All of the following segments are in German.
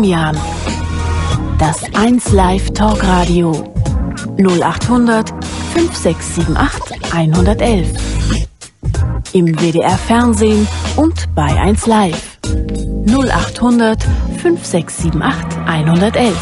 Domian. Das 1 Live Talkradio. 0800 5678 111. Im WDR Fernsehen und bei 1 Live. 0800 5678 111.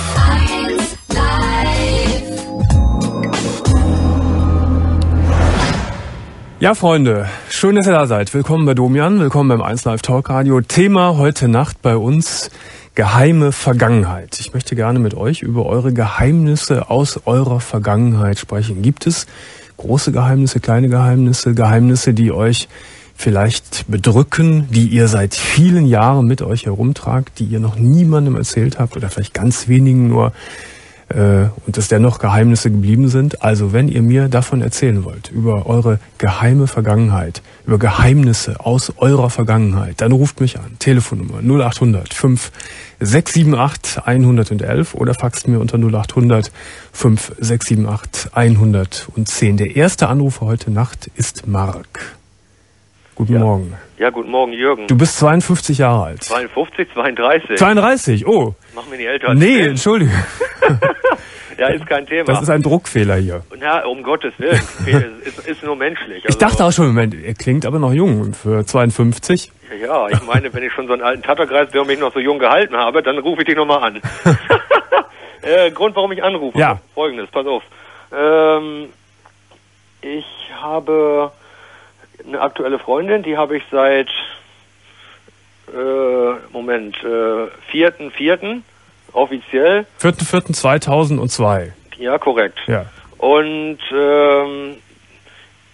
Ja, Freunde, schön, dass ihr da seid. Willkommen bei Domian, willkommen beim 1 Live Talk Radio. Thema heute Nacht bei uns geheime Vergangenheit. Ich möchte gerne mit euch über eure Geheimnisse aus eurer Vergangenheit sprechen. Gibt es große Geheimnisse, kleine Geheimnisse, Geheimnisse, die euch vielleicht bedrücken, die ihr seit vielen Jahren mit euch herumtragt, die ihr noch niemandem erzählt habt oder vielleicht ganz wenigen nur äh, und dass dennoch Geheimnisse geblieben sind. Also wenn ihr mir davon erzählen wollt, über eure geheime Vergangenheit, über Geheimnisse aus eurer Vergangenheit, dann ruft mich an. Telefonnummer 0800 5 678 111 oder faxt mir unter 0800 5 678 110. Der erste Anrufer heute Nacht ist Mark. Guten Ja. Morgen. Ja, guten Morgen, Jürgen. Du bist 52 Jahre alt. 52, 32. 32, oh. Machen wir die älter Nee, entschuldige. Ja, ist kein Thema. Das ist ein Druckfehler hier. ja, um Gottes Willen. ist, ist nur menschlich. Ich dachte auch schon, Moment, er klingt aber noch jung für 52. Ja, ich meine, wenn ich schon so einen alten Tatterkreis und mich noch so jung gehalten habe, dann rufe ich dich nochmal an. äh, Grund, warum ich anrufe. Ja. Folgendes, pass auf. Ähm, ich habe eine aktuelle Freundin, die habe ich seit, äh, Moment, äh, vierten, vierten, offiziell. 4.4.2002. Ja, korrekt. Ja. Und ähm,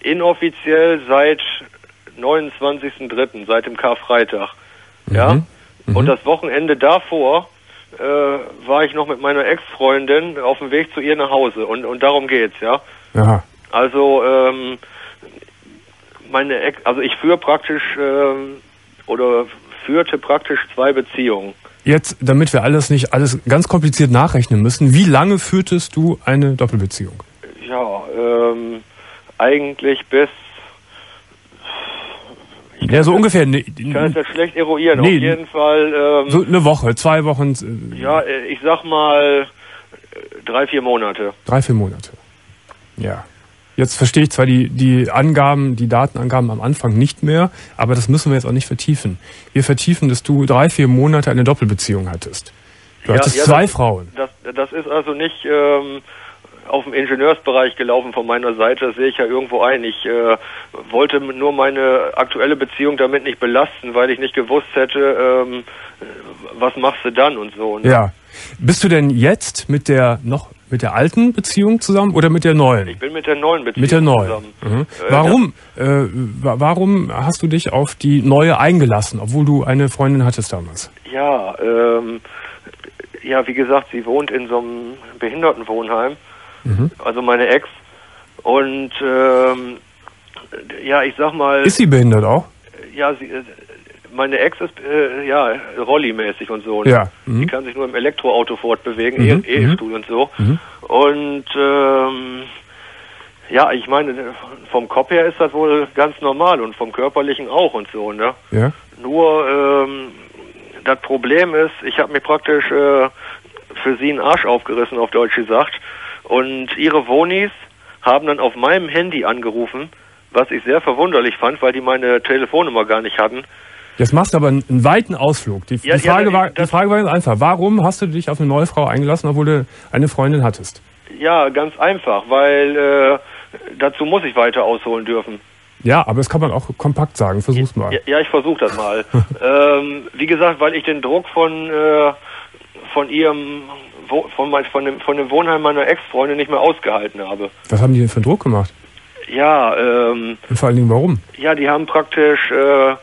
inoffiziell seit 29.03., seit dem Karfreitag. Ja. Mhm. Und das Wochenende davor äh, war ich noch mit meiner Ex-Freundin auf dem Weg zu ihr nach Hause. Und, und darum geht's, ja. Aha. Also ähm, meine Ex, also ich führe praktisch ähm, oder führte praktisch zwei Beziehungen. Jetzt, damit wir alles nicht alles ganz kompliziert nachrechnen müssen, wie lange führtest du eine Doppelbeziehung? Ja, ähm, eigentlich bis Ja, so ungefähr ne, Ich kann es jetzt schlecht eruieren. Nee, Auf jeden Fall, ähm, so eine Woche, zwei Wochen, äh, ja, äh, ich sag mal äh, drei, vier Monate. drei, vier Monate. Ja. Jetzt verstehe ich zwar die, die Angaben, die Datenangaben am Anfang nicht mehr, aber das müssen wir jetzt auch nicht vertiefen. Wir vertiefen, dass du drei, vier Monate eine Doppelbeziehung hattest. Du Ja, hattest ja, zwei das- Frauen. Das, das ist also nicht ähm, auf dem Ingenieursbereich gelaufen von meiner Seite, das sehe ich ja irgendwo ein. Ich äh, wollte nur meine aktuelle Beziehung damit nicht belasten, weil ich nicht gewusst hätte, ähm, was machst du dann und so. ne? Ja. Bist du denn jetzt mit der noch mit der alten Beziehung zusammen oder mit der neuen? Ich bin mit der neuen Beziehung Mit der neuen. zusammen. Mhm. Äh, Warum? Äh, wa- warum hast du dich auf die neue eingelassen, obwohl du eine Freundin hattest damals? Ja, ähm, ja, wie gesagt, sie wohnt in so einem Behindertenwohnheim, Mhm. also meine Ex. Und ähm, ja, ich sag mal, Ist sie behindert auch? ja, sie, äh, meine Ex ist äh, ja rollimäßig und so. ne? Ja, mhm. Die kann sich nur im Elektroauto fortbewegen, Mhm, eh, Ehestuhl und so. Mhm. Und ähm, ja, ich meine, vom Kopf her ist das wohl ganz normal und vom körperlichen auch und so, ne? Ja. Nur ähm, das Problem ist, ich habe mir praktisch äh, für sie einen Arsch aufgerissen, auf Deutsch gesagt. Und ihre Wohnis haben dann auf meinem Handy angerufen, was ich sehr verwunderlich fand, weil die meine Telefonnummer gar nicht hatten. Jetzt machst du aber einen, einen weiten Ausflug. Die, Ja, die, Frage ja, war, die Frage war ganz einfach. Warum hast du dich auf eine neue Frau eingelassen, obwohl du eine Freundin hattest? Ja, ganz einfach, weil äh, dazu muss ich weiter ausholen dürfen. Ja, aber das kann man auch kompakt sagen. Versuch's mal. Ja, ja ich versuche das mal. ähm, wie gesagt, weil ich den Druck von äh, von ihrem von, mein, von, dem, von dem Wohnheim meiner Ex-Freundin nicht mehr ausgehalten habe. Was haben die denn für einen Druck gemacht? Ja, ähm, Und vor allen Dingen warum? ja, die haben praktisch, äh,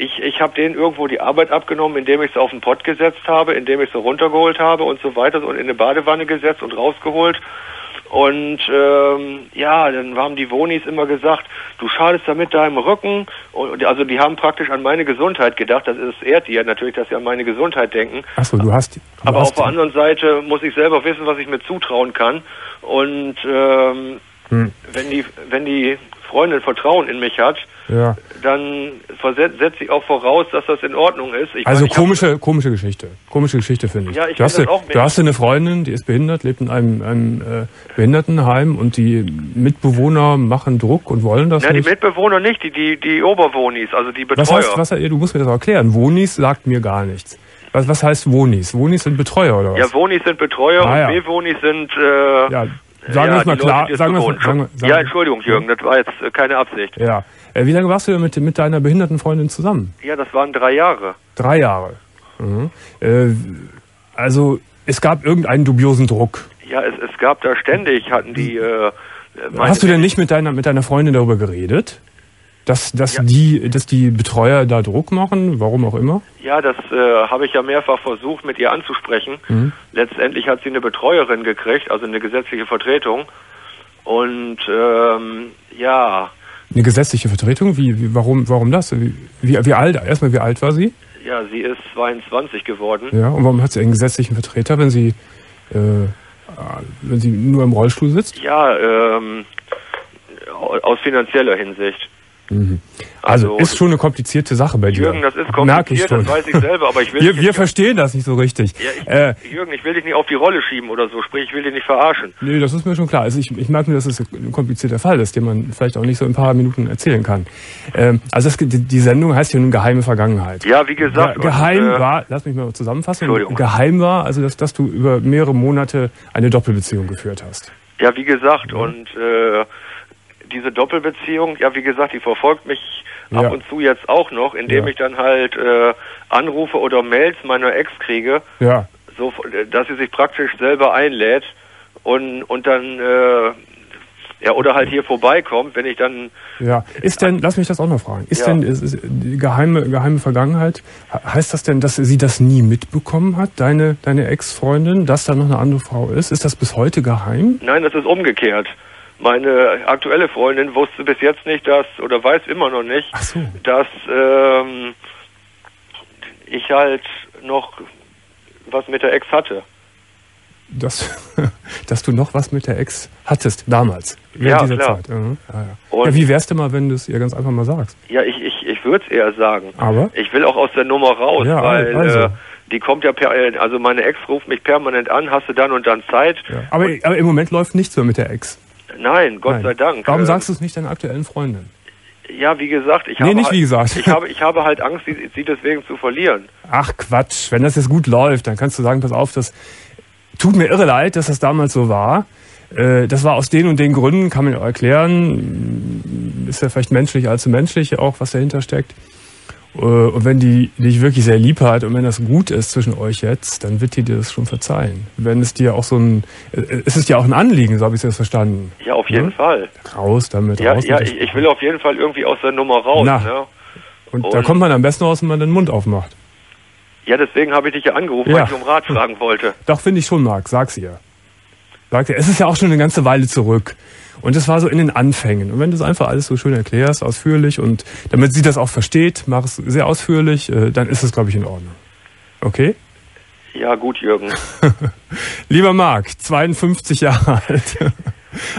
ich, ich habe denen irgendwo die Arbeit abgenommen, indem ich sie auf den Pott gesetzt habe, indem ich sie runtergeholt habe und so weiter und in eine Badewanne gesetzt und rausgeholt. Und ähm, ja, dann haben die Wonis immer gesagt, du schadest damit deinem Rücken. Und, also die haben praktisch an meine Gesundheit gedacht. Das ist ehrt die ja natürlich, dass sie an meine Gesundheit denken. Achso, du hast. Du Aber hast auf der anderen Seite muss ich selber wissen, was ich mir zutrauen kann. Und ähm, Hm. wenn die wenn die Freundin Vertrauen in mich hat, Ja. dann setze ich auch voraus, dass das in Ordnung ist. Ich Also meine, ich hab- komische, komische Geschichte. Komische Geschichte finde ich. Ja, ich du, hast das ja- auch du hast ja eine Freundin, die ist behindert, lebt in einem, einem äh, Behindertenheim und die Mitbewohner machen Druck und wollen das Ja, die nicht. Mitbewohner nicht, die, die, die Oberwohnis, also die was Betreuer. heißt, was, du musst mir das erklären. Wohnis sagt mir gar nichts. Was, was heißt Wohnis? Wohnis sind Betreuer oder was? ja, Wohnis sind Betreuer Ah, ja. und B-Wohnis sind, äh, Ja, sagen wir es die mal klar. es Sagen wir bewohnen. sagen sagen ja, Entschuldigung, Jürgen, das war jetzt äh, keine Absicht. Ja. Äh, wie lange warst du denn mit, mit deiner behinderten Freundin zusammen? Ja, das waren drei Jahre. Drei Jahre. Mhm. Äh, also es gab irgendeinen dubiosen Druck. Ja, es, es gab da ständig, hatten die, äh, meine- Hast du denn nicht mit deiner mit deiner Freundin darüber geredet? Dass, dass Ja. die dass die Betreuer da Druck machen, warum auch immer? Ja, das äh, habe ich ja mehrfach versucht, mit ihr anzusprechen. Mhm. Letztendlich hat sie eine Betreuerin gekriegt, also eine gesetzliche Vertretung. Und ähm, ja, Eine gesetzliche Vertretung? Wie, wie warum warum das? Wie, wie, wie alt erstmal wie alt war sie? ja, sie ist 22 geworden. Ja, und warum hat sie einen gesetzlichen Vertreter, wenn sie äh, wenn sie nur im Rollstuhl sitzt? Ja, ähm, au- aus finanzieller Hinsicht. Also, Also, ist schon eine komplizierte Sache bei dir. Jürgen, das ist kompliziert, das weiß ich selber, aber ich will wir, wir verstehen das nicht so richtig. ja, ich, äh, Jürgen, ich will dich nicht auf die Rolle schieben oder so, sprich, ich will dich nicht verarschen. Nee, das ist mir schon klar. Also ich, ich merke nur, dass es ein komplizierter Fall ist, den man vielleicht auch nicht so in ein paar Minuten erzählen kann. Ähm, also das, die, Sendung heißt ja nun Geheime Vergangenheit. Ja, wie gesagt. Ge- geheim und, äh, war, lass mich mal zusammenfassen, geheim war, also dass, dass du über mehrere Monate eine Doppelbeziehung geführt hast. Ja, wie gesagt, und äh, diese Doppelbeziehung, ja, wie gesagt, die verfolgt mich Ja. ab und zu jetzt auch noch, indem Ja. ich dann halt äh, Anrufe oder Mails meiner Ex kriege, Ja, so, dass sie sich praktisch selber einlädt und, und dann, äh, ja, oder halt hier vorbeikommt, wenn ich dann, ja. Ist denn, lass mich das auch noch fragen, ist denn ist, ist, die geheime, geheime Vergangenheit, he- heißt das denn, dass sie das nie mitbekommen hat, deine, deine Ex-Freundin, dass da noch eine andere Frau ist? Ist das bis heute geheim? nein, das ist umgekehrt. Meine aktuelle Freundin wusste bis jetzt nicht, dass, oder weiß immer noch nicht, so. dass ähm, ich halt noch was mit der Ex hatte. dass, dass du noch was mit der Ex hattest, damals, während Ja, dieser klar. Zeit. Mhm. Ja, ja. Und- ja, wie wär's denn mal, wenn du es ihr ganz einfach mal sagst? Ja, ich, ich, ich würde es eher sagen. Aber? Ich will auch aus der Nummer raus, Ja, weil also. äh, die kommt ja per, also meine Ex ruft mich permanent an, hast du dann und dann Zeit? Ja. Aber, aber im Moment läuft nichts so mit der Ex. Nein, Gott Nein. sei Dank. Warum Äh, sagst du es nicht deiner aktuellen Freundin? Ja, wie gesagt, ich Nee, habe nicht halt, wie gesagt. Ich habe, ich habe halt Angst, sie, sie deswegen zu verlieren. Ach Quatsch, wenn das jetzt gut läuft, dann kannst du sagen, pass auf, das tut mir irre leid, dass das damals so war. Äh, Das war aus den und den Gründen, kann man ja auch erklären. Ist ja vielleicht menschlich als menschlich auch, was dahinter steckt. Äh, Und wenn die dich wirklich sehr lieb hat und wenn das gut ist zwischen euch jetzt, dann wird die dir das schon verzeihen. Wenn es dir auch so ein, äh, es ist ja auch ein Anliegen, so habe ich es jetzt verstanden. Ja, auf jeden Hm? Fall. Raus damit, Ja, raus ja, ich, ich will auf jeden Fall irgendwie aus der Nummer raus. Na. Ne? Und da und- kommt man am besten raus, wenn man den Mund aufmacht. Ja, deswegen habe ich dich ja angerufen, Ja. weil ich um Rat fragen wollte. Doch, finde ich schon, Marc. Sag's ihr. Sag's ihr. Es ist ja auch schon eine ganze Weile zurück. Und es war so in den Anfängen. Und wenn du es einfach alles so schön erklärst, ausführlich und damit sie das auch versteht, mach es sehr ausführlich, äh, dann ist es, glaube ich, in Ordnung. Okay? Ja, gut, Jürgen. Lieber Marc, 52 Jahre alt.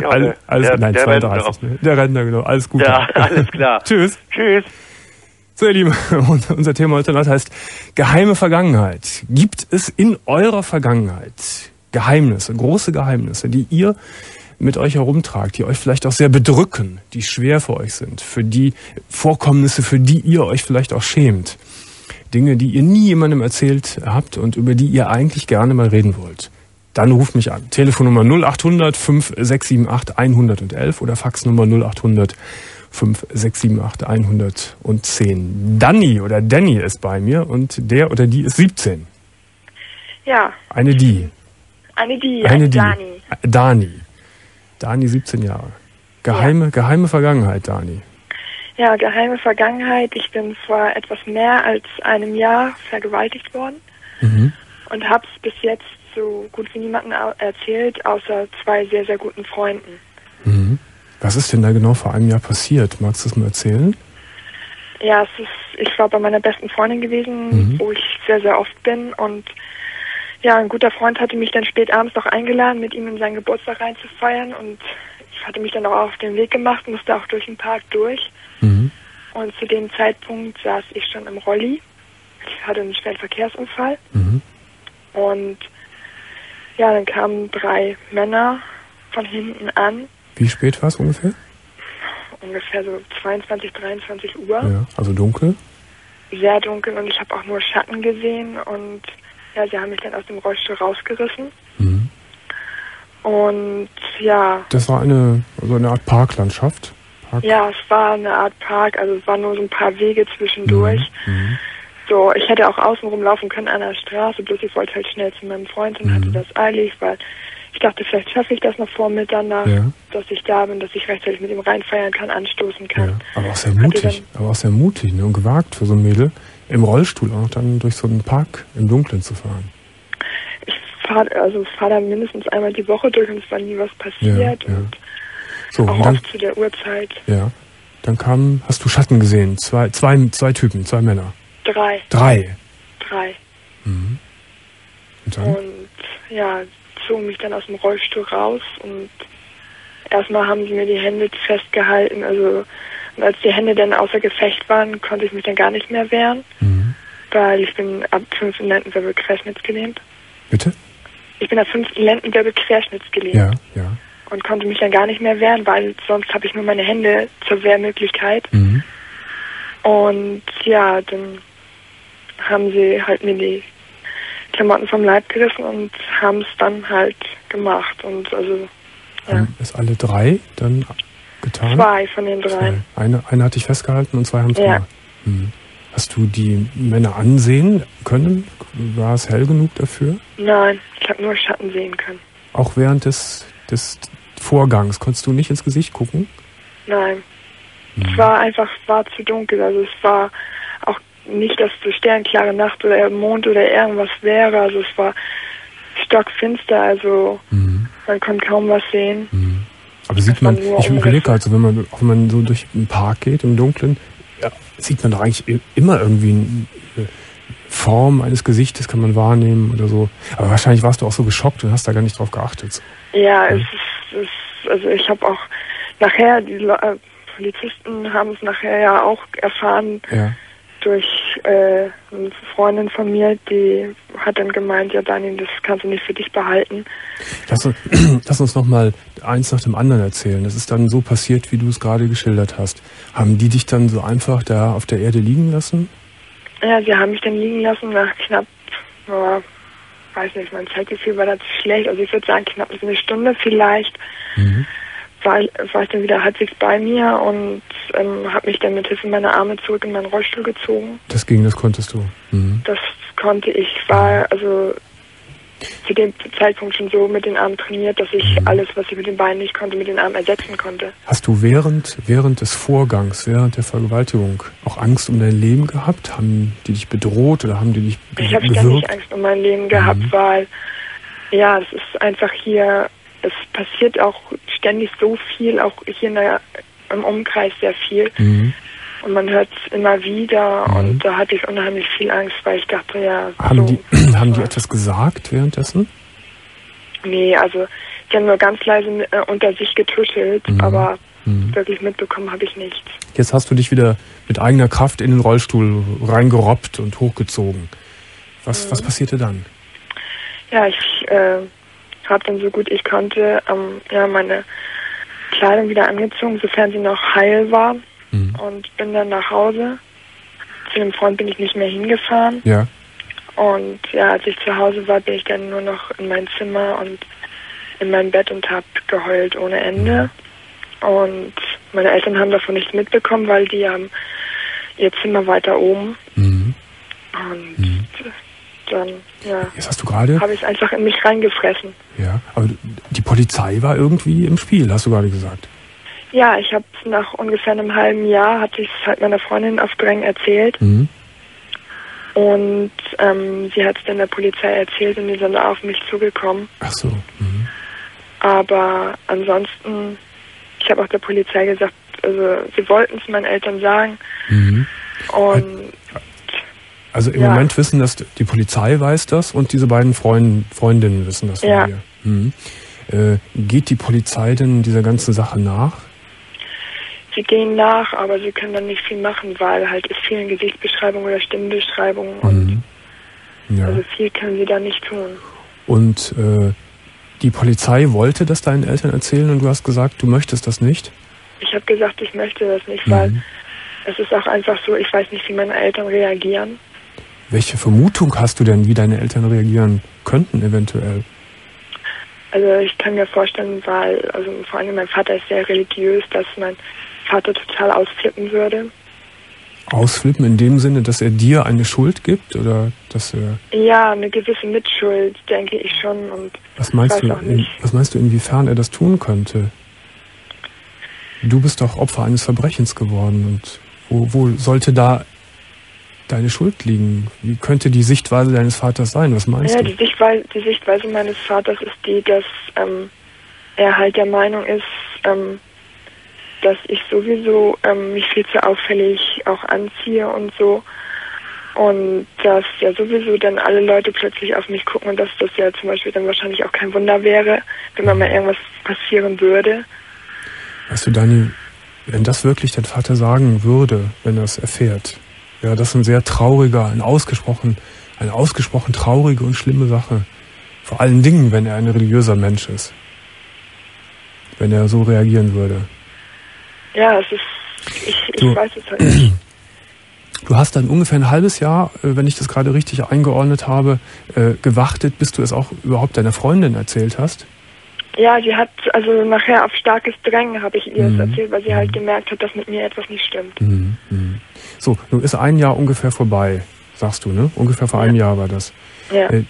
Ja, All- alles, der- nein, der 32. Ne? Der Rentner, genau. Alles Gute. Ja, alles klar. Tschüss. Tschüss. So, ihr Lieben, unser unser Thema heute Nacht heißt geheime Vergangenheit. Gibt es in eurer Vergangenheit Geheimnisse, große Geheimnisse, die ihr mit euch herumtragt, die euch vielleicht auch sehr bedrücken, die schwer für euch sind, für die Vorkommnisse, für die ihr euch vielleicht auch schämt? Dinge, die ihr nie jemandem erzählt habt und über die ihr eigentlich gerne mal reden wollt. Dann ruft mich an. Telefonnummer 0800 5678 111 oder Faxnummer 0800 5678 110. Danny oder Danny ist bei mir und der oder die ist 17. Ja, Eine die. eine die, Eine eine die. Dani. Dani. Dani, 17 Jahre. Geheime, geheime Vergangenheit, Dani. Ja, geheime Vergangenheit. Ich bin vor etwas mehr als einem Jahr vergewaltigt worden Mhm. und hab's bis jetzt so gut wie niemandem erzählt, außer zwei sehr, sehr guten Freunden. Mhm. Was ist denn da genau vor einem Jahr passiert? Magst du das mal erzählen? Ja, es ist, ich war bei meiner besten Freundin gewesen, Mhm. wo ich sehr, sehr oft bin und ja, ein guter Freund hatte mich dann spät abends noch eingeladen, mit ihm in seinen Geburtstag reinzufeiern und hatte mich dann auch auf den Weg gemacht, musste auch durch den Park durch. Mhm. Und zu dem Zeitpunkt saß ich schon im Rolli. Ich hatte einen schweren Verkehrsunfall. Mhm. Und ja, dann kamen drei Männer von hinten an, Wie spät war es ungefähr? ungefähr so 22, 23 Uhr. Ja, also dunkel. Sehr dunkel und ich habe auch nur Schatten gesehen und ja, sie haben mich dann aus dem Rollstuhl rausgerissen. Mhm. Und ja, Das war eine, also eine Art Parklandschaft. Park. ja, es war eine Art Park, also es waren nur so ein paar Wege zwischendurch. Mhm. So, ich hätte auch außenrum laufen können an der Straße, bloß ich wollte halt schnell zu meinem Freund und Mhm. hatte das eilig, weil ich dachte, vielleicht schaffe ich das noch vor Mitternacht, Ja. dass ich da bin, dass ich rechtzeitig mit ihm reinfeiern kann, anstoßen kann. Ja, aber auch sehr mutig, aber auch sehr mutig ne, und gewagt für so ein Mädel, im Rollstuhl auch dann durch so einen Park im Dunkeln zu fahren. Ich fahre also fahr da mindestens einmal die Woche durch und es war nie was passiert Ja, ja. So, auch dann, zu der Uhrzeit. ja, dann kam, hast du Schatten gesehen, zwei, zwei, zwei Typen, zwei Männer, Drei, drei. drei. Mhm. Und dann? Und ja, zogen mich dann aus dem Rollstuhl raus und erstmal haben sie mir die Hände festgehalten. Also und als die Hände dann außer Gefecht waren, konnte ich mich dann gar nicht mehr wehren, Mhm. weil ich bin ab fünften Lendenwirbel querschnittsgelähmt. Bitte? Ich bin ab fünften Lendenwirbel querschnittsgelähmt Ja, ja. und konnte mich dann gar nicht mehr wehren, weil sonst habe ich nur meine Hände zur Wehrmöglichkeit. Mhm. Und ja, dann haben sie halt mir die Klamotten vom Leib gerissen und haben es dann halt gemacht. Und also ja, Haben es alle drei dann getan? zwei von den dreien. Zwei. Eine, eine hat dich festgehalten und zwei haben es Ja. gemacht. Mhm. Hast du die Männer ansehen können? War es hell genug dafür? Nein, ich habe nur Schatten sehen können. Auch während des, des Vorgangs konntest du nicht ins Gesicht gucken? Nein. Mhm. Es war einfach, es war zu dunkel. Also es war auch nicht, dass es so sternklare Nacht oder Mond oder irgendwas wäre. Also es war stockfinster, also Mhm. man konnte kaum was sehen. Mhm. Aber sieht man, ich überlege halt so, wenn man, auch wenn man so durch den Park geht im Dunkeln, ja, sieht man doch eigentlich immer irgendwie eine Form eines Gesichtes, kann man wahrnehmen oder so. Aber wahrscheinlich warst du auch so geschockt und hast da gar nicht drauf geachtet. Ja, es ist, es also ich habe auch nachher, die äh, Polizisten haben es nachher ja auch erfahren Ja. Durch äh, eine Freundin von mir, die hat dann gemeint, ja Daniel, das kannst du nicht für dich behalten. Lass, uns- lass uns noch mal eins nach dem anderen erzählen. Das ist dann so passiert, wie du es gerade geschildert hast. Haben die dich dann so einfach da auf der Erde liegen lassen? Ja, sie haben mich dann liegen lassen nach knapp, ja, weiß nicht, mein Zeitgefühl war das schlecht, also ich würde sagen knapp eine Stunde vielleicht. Mhm. War, war ich dann wieder halbwegs bei mir und ähm, habe mich dann mit Hilfe meiner Arme zurück in meinen Rollstuhl gezogen. Das ging, das konntest du. Mhm. Das konnte ich. War also zu dem Zeitpunkt schon so mit den Armen trainiert, dass ich Mhm. alles, was ich mit den Beinen nicht konnte, mit den Armen ersetzen konnte. Hast du während, während des Vorgangs, während der Vergewaltigung auch Angst um dein Leben gehabt? Haben die dich bedroht oder haben die dich Ich habe ständig gewürgt? Angst um mein Leben gehabt, Mhm. weil ja, es ist einfach hier, es passiert auch ständig so viel, auch hier in der, im Umkreis sehr viel. Mhm. Und man hört es immer wieder Mhm. und da hatte ich unheimlich viel Angst, weil ich dachte, ja, Haben, so, die, haben die etwas gesagt währenddessen? Nee, also die haben nur ganz leise äh, unter sich getuschelt, Mhm. aber Mhm. wirklich mitbekommen habe ich nichts. Jetzt hast du dich wieder mit eigener Kraft in den Rollstuhl reingerobbt und hochgezogen. Was, Mhm. was passierte dann? Ja, ich äh, habe dann so gut ich konnte ähm, ja, meine Kleidung wieder angezogen, sofern sie noch heil war Mhm. und bin dann nach Hause. Zu dem Freund bin ich nicht mehr hingefahren Ja. und ja, als ich zu Hause war, bin ich dann nur noch in mein Zimmer und in mein Bett und habe geheult ohne Ende. Und meine Eltern haben davon nichts mitbekommen, weil die haben ihr Zimmer weiter oben. Mhm. Und Mhm. Dann, ja, Jetzt hast du gerade, habe ich einfach in mich reingefressen. ja, aber die Polizei war irgendwie im Spiel, hast du gerade gesagt. Ja, ich habe nach ungefähr einem halben Jahr, hatte ich es halt meiner Freundin auf Drängen erzählt. Mhm. Und ähm, sie hat es dann der Polizei erzählt und die sind da auf mich zugekommen. Ach so. Mhm. Aber ansonsten, ich habe auch der Polizei gesagt, also sie wollten es meinen Eltern sagen. Mhm. Und Also im Ja. Moment wissen das, die Polizei weiß das und diese beiden Freund, Freundinnen wissen das von Ja. dir. Mhm. Äh, geht die Polizei denn dieser ganzen Sache nach? Sie gehen nach, aber sie können dann nicht viel machen, weil halt es fehlen Gesichtsbeschreibungen oder Stimmbeschreibungen und Mhm. Ja. also viel können sie da nicht tun. Und äh, die Polizei wollte das deinen Eltern erzählen und du hast gesagt, du möchtest das nicht? Ich habe gesagt, ich möchte das nicht, weil Mhm. es ist auch einfach so, ich weiß nicht, wie meine Eltern reagieren. Welche Vermutung hast du denn, wie deine Eltern reagieren könnten eventuell? Also ich kann mir vorstellen, weil, also vor allem mein Vater ist sehr religiös, dass mein Vater total ausflippen würde. Ausflippen in dem Sinne, dass er dir eine Schuld gibt oder dass er Ja, eine gewisse Mitschuld, denke ich schon. Und was meinst du in, was meinst du inwiefern er das tun könnte? Du bist doch Opfer eines Verbrechens geworden und wo, wo sollte da deine Schuld liegen? Wie könnte die Sichtweise deines Vaters sein? Was meinst ja, du? die Sichtweise, die Sichtweise meines Vaters ist die, dass ähm, er halt der Meinung ist, ähm, dass ich sowieso ähm, mich viel zu auffällig auch anziehe und so. Und dass ja sowieso dann alle Leute plötzlich auf mich gucken und dass das ja zum Beispiel dann wahrscheinlich auch kein Wunder wäre, wenn mal mal irgendwas passieren würde. Weißt du, Dani, wenn das wirklich dein Vater sagen würde, wenn er es erfährt, wäre das ein sehr trauriger, ein ausgesprochen, eine ausgesprochen traurige und schlimme Sache. Vor allen Dingen, wenn er ein religiöser Mensch ist. Wenn er so reagieren würde. Ja, es ist, ich, ich Du- weiß es halt nicht. Du hast dann ungefähr ein halbes Jahr, äh, wenn ich das gerade richtig eingeordnet habe, äh, gewartet, bis du es auch überhaupt deiner Freundin erzählt hast. Ja, sie hat, also nachher auf starkes Drängen habe ich ihr Mhm. das erzählt, weil sie halt gemerkt hat, dass mit mir etwas nicht stimmt. Mhm. So, nun ist ein Jahr ungefähr vorbei, sagst du, ne? Ungefähr vor einem Jahr war das. Ja. Äh,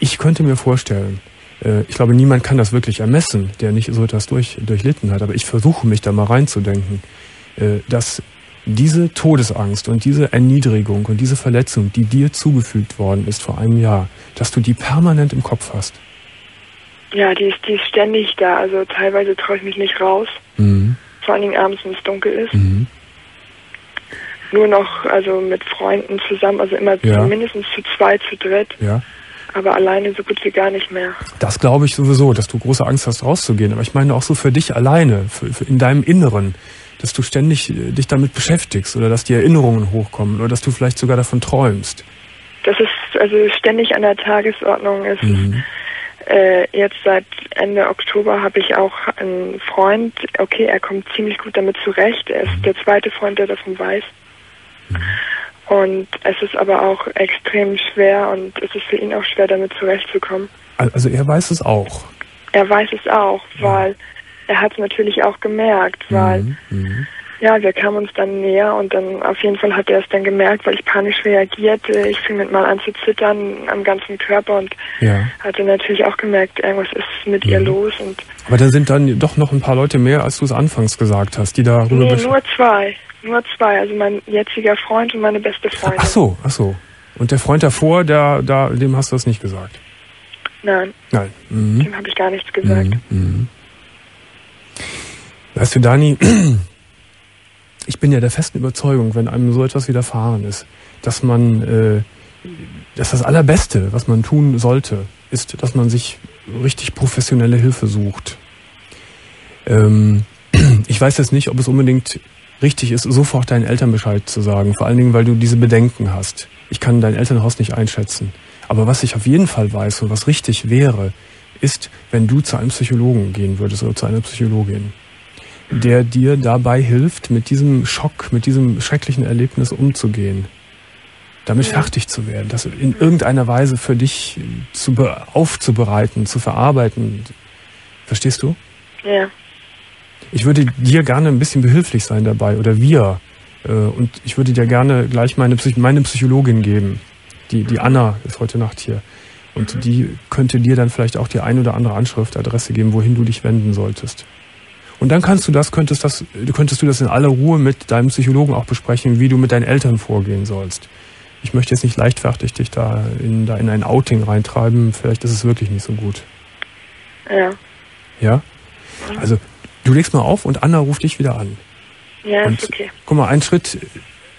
Ich könnte mir vorstellen, äh, ich glaube, niemand kann das wirklich ermessen, der nicht so etwas durch, durchlitten hat, aber ich versuche mich da mal reinzudenken, äh, dass diese Todesangst und diese Erniedrigung und diese Verletzung, die dir zugefügt worden ist vor einem Jahr, dass du die permanent im Kopf hast. Ja, die ist, die ist ständig da. Also teilweise traue ich mich nicht raus. Mhm. Vor allen Dingen abends, wenn es dunkel ist. Mhm. Nur noch, also mit Freunden zusammen, also immer Ja. mindestens zu zweit, zu dritt. Ja. Aber alleine so gut wie gar nicht mehr. Das glaube ich sowieso, dass du große Angst hast, rauszugehen. Aber ich meine auch so für dich alleine, für, für in deinem Inneren, dass du ständig äh, dich damit beschäftigst oder dass die Erinnerungen hochkommen oder dass du vielleicht sogar davon träumst. Das ist also ständig an der Tagesordnung. Es Mhm. ist, äh, jetzt seit Ende Oktober habe ich auch einen Freund. Okay, er kommt ziemlich gut damit zurecht. Er ist der zweite Freund, der davon weiß. Und es ist aber auch extrem schwer und es ist für ihn auch schwer, damit zurechtzukommen. Also er weiß es auch. Er weiß es auch, weil er hat es natürlich auch gemerkt, weil Mhm. Mhm. ja, wir kamen uns dann näher und dann auf jeden Fall hat er es dann gemerkt, weil ich panisch reagierte. Ich fing mit mal an zu zittern am ganzen Körper und Ja. hatte natürlich auch gemerkt, irgendwas ist mit ihr Mhm. los und Aber da sind dann doch noch ein paar Leute mehr, als du es anfangs gesagt hast, die darüber nee, nur zwei, nur zwei, also mein jetziger Freund und meine beste Freundin. Ach so, ach so. Und der Freund davor, der, da, dem hast du das nicht gesagt? Nein, Nein. Mhm. dem habe ich gar nichts gesagt. Mhm. Mhm. Weißt du, Dani, ich bin ja der festen Überzeugung, wenn einem so etwas widerfahren ist, dass man, äh, dass das Allerbeste, was man tun sollte, ist, dass man sich richtig professionelle Hilfe sucht. Ähm, ich weiß jetzt nicht, ob es unbedingt richtig ist, sofort deinen Eltern Bescheid zu sagen, vor allen Dingen, weil du diese Bedenken hast. Ich kann dein Elternhaus nicht einschätzen. Aber was ich auf jeden Fall weiß und was richtig wäre, ist, wenn du zu einem Psychologen gehen würdest oder zu einer Psychologin, der dir dabei hilft, mit diesem Schock, mit diesem schrecklichen Erlebnis umzugehen, damit fertig zu werden, das in irgendeiner Weise für dich zu be aufzubereiten, zu verarbeiten. Verstehst du? Ja, Ich würde dir gerne ein bisschen behilflich sein dabei oder wir. Äh, Und ich würde dir gerne gleich meine, Psych meine Psychologin geben. Die, die Anna ist heute Nacht hier. Und die könnte dir dann vielleicht auch die ein oder andere Anschriftadresse geben, wohin du dich wenden solltest. Und dann kannst du das, könntest das, du könntest du das in aller Ruhe mit deinem Psychologen auch besprechen, wie du mit deinen Eltern vorgehen sollst. Ich möchte jetzt nicht leichtfertig dich da in, da in ein Outing reintreiben. Vielleicht ist es wirklich nicht so gut. ja, Ja? Also, du legst mal auf und Anna ruft dich wieder an. ja, Und ist okay. guck mal, ein Schritt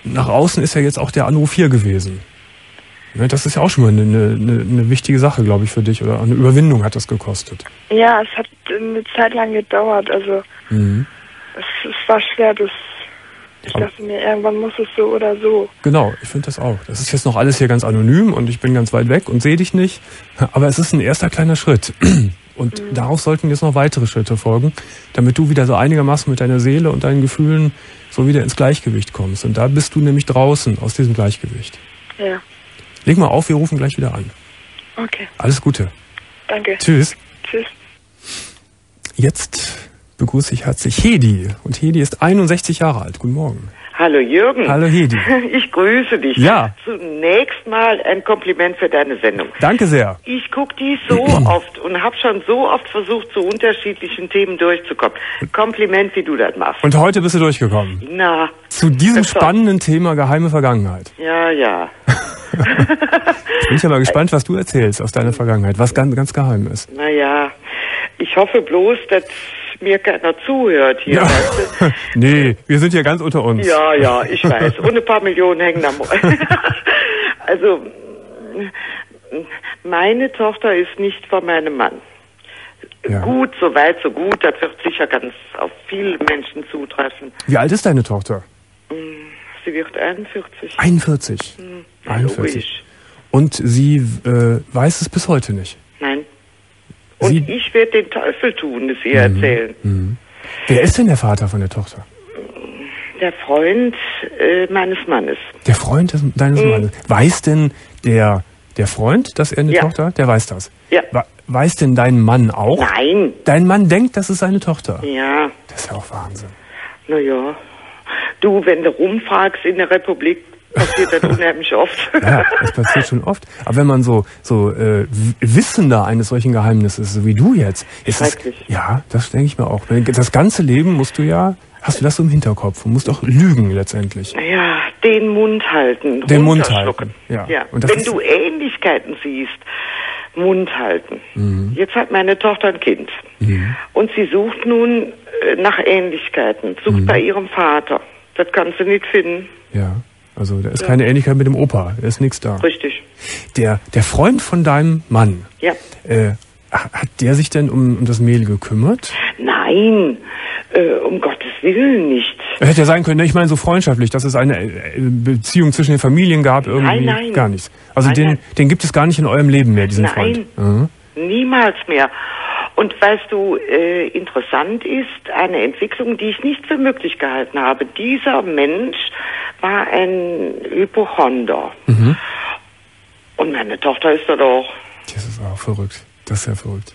nach außen ist ja jetzt auch der Anruf hier gewesen. Ne, das ist ja auch schon mal eine, eine, eine wichtige Sache, glaube ich, für dich. Oder eine Überwindung hat das gekostet. Ja, es hat eine Zeit lang gedauert. Also Mhm. es, es war schwer, das ich dachte mir, irgendwann muss es so oder so. Genau, ich finde das auch. Das ist jetzt noch alles hier ganz anonym und ich bin ganz weit weg und sehe dich nicht. Aber es ist ein erster kleiner Schritt. Und darauf sollten jetzt noch weitere Schritte folgen, damit du wieder so einigermaßen mit deiner Seele und deinen Gefühlen so wieder ins Gleichgewicht kommst. Und da bist du nämlich draußen aus diesem Gleichgewicht. Ja, Leg mal auf, wir rufen gleich wieder an. okay. Alles Gute. Danke. Tschüss. Tschüss. Jetzt begrüße ich herzlich Hedi. Und Hedi ist 61 Jahre alt. Guten Morgen. Hallo Jürgen. Hallo Hedi. Ich grüße dich. Ja. Zunächst mal ein Kompliment für deine Sendung. Danke sehr. Ich gucke die so oft und habe schon so oft versucht, zu unterschiedlichen Themen durchzukommen. Kompliment, wie du das machst. Und heute bist du durchgekommen. Na, Zu diesem spannenden Thema geheime Vergangenheit. ja, ja. Bin ich aber gespannt, was du erzählst aus deiner Vergangenheit, was ganz, ganz geheim ist. Naja, ich hoffe bloß, dass mir keiner zuhört hier. Weißt du? nee, wir sind hier ganz unter uns. Ja, ja, ich weiß. Und ein paar Millionen hängen am Also, meine Tochter ist nicht von meinem Mann. Ja. Gut, so weit, so gut. Das wird sicher ganz auf viele Menschen zutreffen. Wie alt ist deine Tochter? Sie wird 41. 41. Hm, 41. Logisch. Und sie äh, weiß es bis heute nicht. Und Sie- ich werde den Teufel tun, es ihr erzählen. Wer ist denn der Vater von der Tochter? Der Freund äh, meines Mannes. Der Freund des, deines Mannes. Weiß denn der, der Freund, dass er eine Mhm. Ja. Tochter hat? Der weiß das. Ja. Weiß denn dein Mann auch? Nein. Dein Mann denkt, das ist seine Tochter. Ja, Das ist ja auch Wahnsinn. naja. Du, wenn du rumfragst in der Republik, passiert das unheimlich oft. Ja, das passiert schon oft. Aber wenn man so so äh, Wissender eines solchen Geheimnisses, ist, so wie du jetzt, ist Schrecklich. ja, das denke ich mir auch. Das ganze Leben musst du ja, hast du das so im Hinterkopf und musst auch lügen letztendlich. Ja, den Mund halten. Den Mund halten, ja. Das Wenn du Ähnlichkeiten siehst, Mund halten. Mhm. Jetzt hat meine Tochter ein Kind. Und sie sucht nun äh, nach Ähnlichkeiten. Sucht Mhm. bei ihrem Vater. Das kann sie nicht finden. Ja, also da ist keine Ähnlichkeit mit dem Opa, da ist nichts da. Richtig. Der der Freund von deinem Mann, Ja. äh, hat der sich denn um, um das Mehl gekümmert? Nein, äh, um Gottes Willen nicht. Hätte ja sein können, ne, ich meine so freundschaftlich, dass es eine äh, Beziehung zwischen den Familien gab, irgendwie Nein, nein. gar nichts. Also Nein, den, den gibt es gar nicht in eurem Leben mehr, diesen Nein. Freund. Mhm. Niemals mehr. Und weißt du, äh, interessant ist eine Entwicklung, die ich nicht für möglich gehalten habe. Dieser Mensch war ein Hypochonder. Mhm. Und meine Tochter ist da doch. Das ist auch verrückt. Das ist ja verrückt.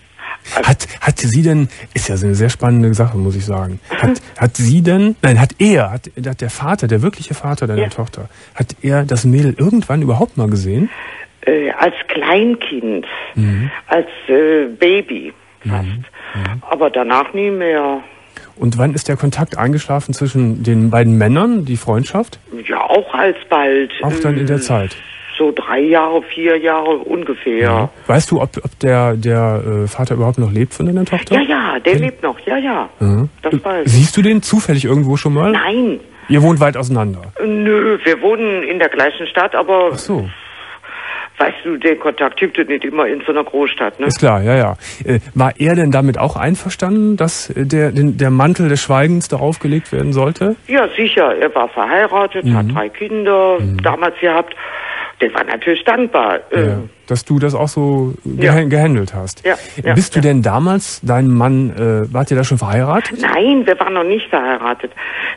Also- Hat, hat sie denn, ist ja so eine sehr spannende Sache, muss ich sagen. Hat, hat sie denn, nein, hat er, hat, hat der Vater, der wirkliche Vater deiner Ja. Tochter, hat er das Mädel irgendwann überhaupt mal gesehen? Äh, als Kleinkind, Mhm. als äh, Baby fast. Aber danach nie mehr. Und wann ist der Kontakt eingeschlafen zwischen den beiden Männern, die Freundschaft? Ja, auch alsbald. Auch dann in der äh, Zeit. So drei Jahre, vier Jahre ungefähr. Weißt du, ob, ob der, der äh, Vater überhaupt noch lebt von deiner Tochter? Ja, ja, der lebt noch. Ja, ja. Mhm. Das weiß ich. Siehst du den zufällig irgendwo schon mal? Nein. Ihr wohnt weit auseinander. Nö, wir wohnen in der gleichen Stadt, aber Ach so. Weißt du, den Kontakt gibt es nicht immer in so einer Großstadt, ne? Ist klar, ja, ja. Äh, war er denn damit auch einverstanden, dass äh, der, der Mantel des Schweigens darauf gelegt werden sollte? Ja, sicher. Er war verheiratet, Mhm. hat drei Kinder damals gehabt. Der war natürlich dankbar. Äh, Ja. Dass du das auch so Ja. geha- gehandelt hast. Ja, ja, Bist du denn damals, dein Mann, äh, wart ihr da schon verheiratet? Nein, wir waren noch nicht verheiratet.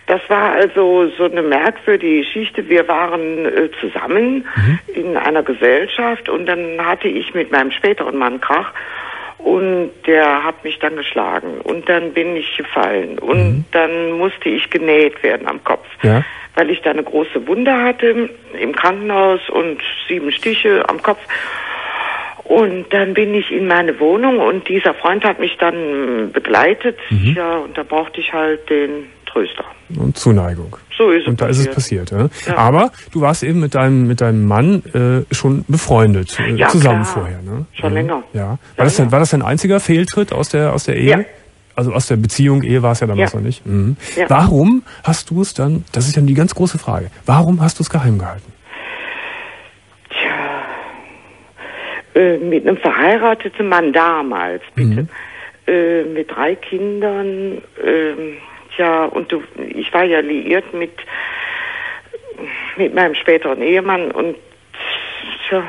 Das war also so eine merkwürdige Geschichte. Wir waren äh, zusammen Mhm. in einer Gesellschaft und dann hatte ich mit meinem späteren Mann Krach und der hat mich dann geschlagen und dann bin ich gefallen und dann musste ich genäht werden am Kopf. Mhm. Ja. Weil ich da eine große Wunde hatte im Krankenhaus und sieben Stiche am Kopf. Und dann bin ich in meine Wohnung und dieser Freund hat mich dann begleitet. Mhm. Ja, und da brauchte ich halt den Tröster. Und Zuneigung. So ist es Und da ist es passiert. passiert. Ja? Ja. Aber du warst eben mit deinem, mit deinem Mann äh, schon befreundet, äh, Ja, zusammen klar. vorher. Ne? Schon länger. Ja. War, das denn, war das dein einziger Fehltritt aus der, aus der Ehe? Ja. Also aus der Beziehung, Ehe war es ja damals noch nicht. Mhm. Ja. Warum hast du es dann, das ist ja die ganz große Frage, warum hast du es geheim gehalten? Tja, Äh, mit einem verheirateten Mann damals, bitte. Mhm. Äh, mit drei Kindern. Ja, und du, ich war ja liiert mit, mit meinem späteren Ehemann und tja,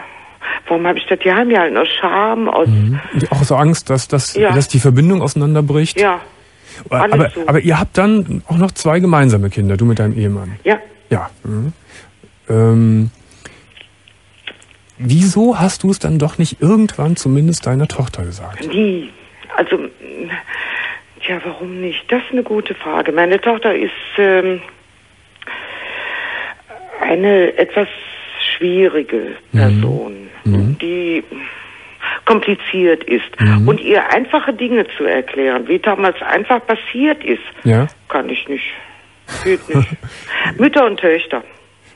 warum habe ich das? Die haben ja halt nur Scham. Aus, mhm. Auch so Angst, dass, dass, ja. dass die Verbindung auseinanderbricht? Ja. Aber, so. aber ihr habt dann auch noch zwei gemeinsame Kinder, du mit deinem Ehemann? Ja. Ja. Mhm. Ähm, wieso hast du es dann doch nicht irgendwann zumindest deiner Tochter gesagt? Nie. Also, ja, warum nicht? Das ist eine gute Frage. Meine Tochter ist ähm, eine etwas schwierige mhm. Person, mhm. die kompliziert ist. Mhm. Und ihr einfache Dinge zu erklären, wie damals einfach passiert ist, ja. kann ich nicht. Geht nicht. Mütter und Töchter.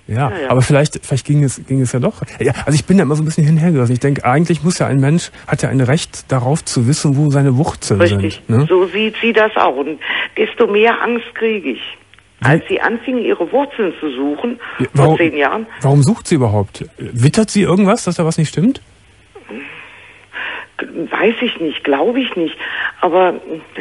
Ja, ja, aber vielleicht, vielleicht ging es, ging es ja doch. Ja, also ich bin da immer so ein bisschen hinhergerissen. Ich denke, eigentlich muss ja ein Mensch, hat ja ein Recht darauf zu wissen, wo seine Wurzeln Richtig. sind. Ne? So sieht sie das auch. Und desto mehr Angst kriege ich. Als sie anfing, ihre Wurzeln zu suchen, warum, vor zehn Jahren. Warum sucht sie überhaupt? Wittert sie irgendwas, dass da was nicht stimmt? Weiß ich nicht, glaube ich nicht. Aber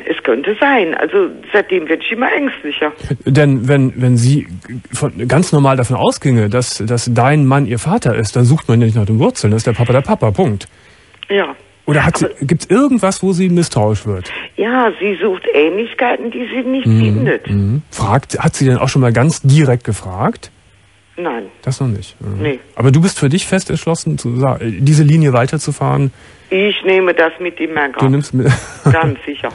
es könnte sein. Also seitdem werde ich immer ängstlicher. Denn wenn, wenn sie von, ganz normal davon ausginge, dass, dass dein Mann ihr Vater ist, dann sucht man ja nicht nach den Wurzeln. Das ist der Papa der Papa, Punkt. Ja. Oder gibt es irgendwas, wo sie misstrauisch wird? Ja, sie sucht Ähnlichkeiten, die sie nicht mhm. findet. Mhm. Fragt, hat sie denn auch schon mal ganz direkt gefragt? Nein. Das noch nicht. Mhm. Nee. Aber du bist für dich fest entschlossen, zu, diese Linie weiterzufahren? Ich nehme das mit mein Grab. Du nimmst mit. Ganz sicher.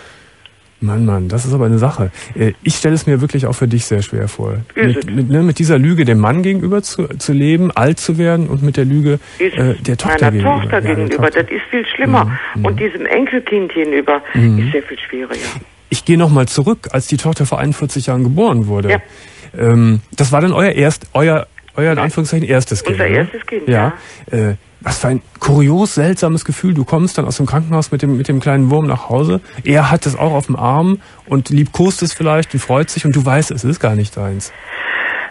Mann, Mann, das ist aber eine Sache. Äh, ich stelle es mir wirklich auch für dich sehr schwer vor. Mit, mit, ne, mit, dieser Lüge dem Mann gegenüber zu, zu leben, alt zu werden und mit der Lüge äh, der Tochter meiner gegenüber. Tochter ja, gegenüber. Tochter. Das ist viel schlimmer. Mhm. Und diesem Enkelkind gegenüber mhm. ist sehr viel schwieriger. Ich gehe nochmal zurück, als die Tochter vor 41 Jahren geboren wurde. Ja. Ähm, das war dann euer erst, euer, euer in Anführungszeichen erstes Kind. Unser ne? erstes Kind, ja. ja. Äh, was für ein kurios, seltsames Gefühl. Du kommst dann aus dem Krankenhaus mit dem, mit dem kleinen Wurm nach Hause. Er hat es auch auf dem Arm und liebkost es vielleicht und freut sich und du weißt, es ist gar nicht deins.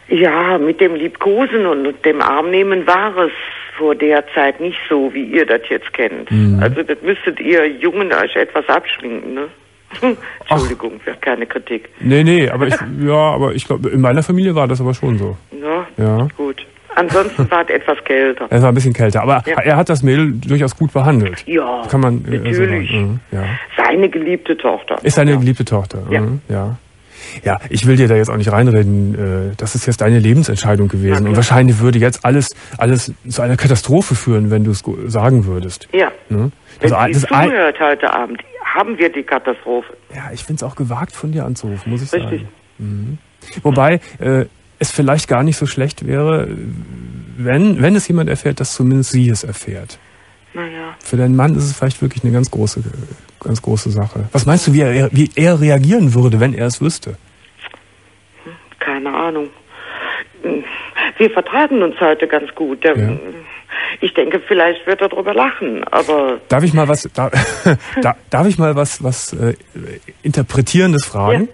Ja, mit dem Liebkosen und dem Armnehmen war es vor der Zeit nicht so, wie ihr das jetzt kennt. Mhm. Also das müsstet ihr Jungen euch etwas abschminken, ne? Entschuldigung für keine Kritik. Nee, nee, aber ich, ja, aber ich glaube, in meiner Familie war das aber schon so. Ja, ja. gut. Ansonsten war es etwas kälter. Es war ein bisschen kälter, aber ja. er hat das Mädel durchaus gut behandelt. Ja, kann man natürlich. So mhm, ja. Seine geliebte Tochter. Ist seine ja. geliebte Tochter. Ja. Mhm, ja. Ja, ich will dir da jetzt auch nicht reinreden. Äh, das ist jetzt deine Lebensentscheidung gewesen. Und wahrscheinlich würde jetzt alles, alles zu einer Katastrophe führen, wenn du es sagen würdest. Ja. Ne? Also, wenn sie zuhört heute Abend, haben wir die Katastrophe. Ja, ich finde es auch gewagt von dir anzurufen, muss ich Richtig. sagen. Mhm. Wobei, äh, es vielleicht gar nicht so schlecht wäre, wenn, wenn es jemand erfährt, dass zumindest sie es erfährt. Naja. Für deinen Mann ist es vielleicht wirklich eine ganz große, ganz große Sache. Was meinst du, wie er, wie er reagieren würde, wenn er es wüsste? Keine Ahnung. Wir vertragen uns heute ganz gut. Ja. Ich denke, vielleicht wird er darüber lachen, aber. Darf ich mal was, da, darf ich mal was, was äh, Interpretierendes fragen? Ja.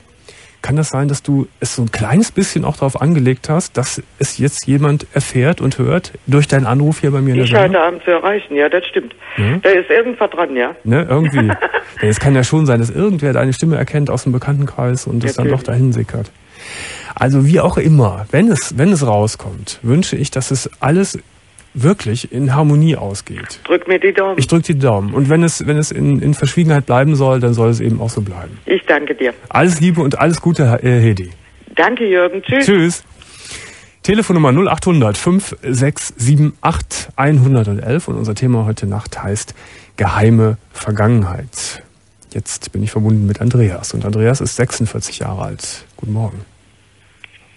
Kann das sein, dass du es so ein kleines bisschen auch darauf angelegt hast, dass es jetzt jemand erfährt und hört durch deinen Anruf hier bei mir in der Ich heute Abend zu erreichen, ja, das stimmt. Ja? Da ist irgendwas dran, ja. Ne, irgendwie. es kann ja schon sein, dass irgendwer deine Stimme erkennt aus dem Bekanntenkreis und es dann doch dahin sickert. Also wie auch immer, wenn es, wenn es rauskommt, wünsche ich, dass es alles wirklich in Harmonie ausgeht. Drück mir die Daumen. Ich drück die Daumen. Und wenn es, wenn es in, in Verschwiegenheit bleiben soll, dann soll es eben auch so bleiben. Ich danke dir. Alles Liebe und alles Gute, Herr äh, Hedi. Danke, Jürgen. Tschüss. Tschüss. Telefonnummer 0800 5678 111 und unser Thema heute Nacht heißt geheime Vergangenheit. Jetzt bin ich verbunden mit Andreas und Andreas ist 46 Jahre alt. Guten Morgen.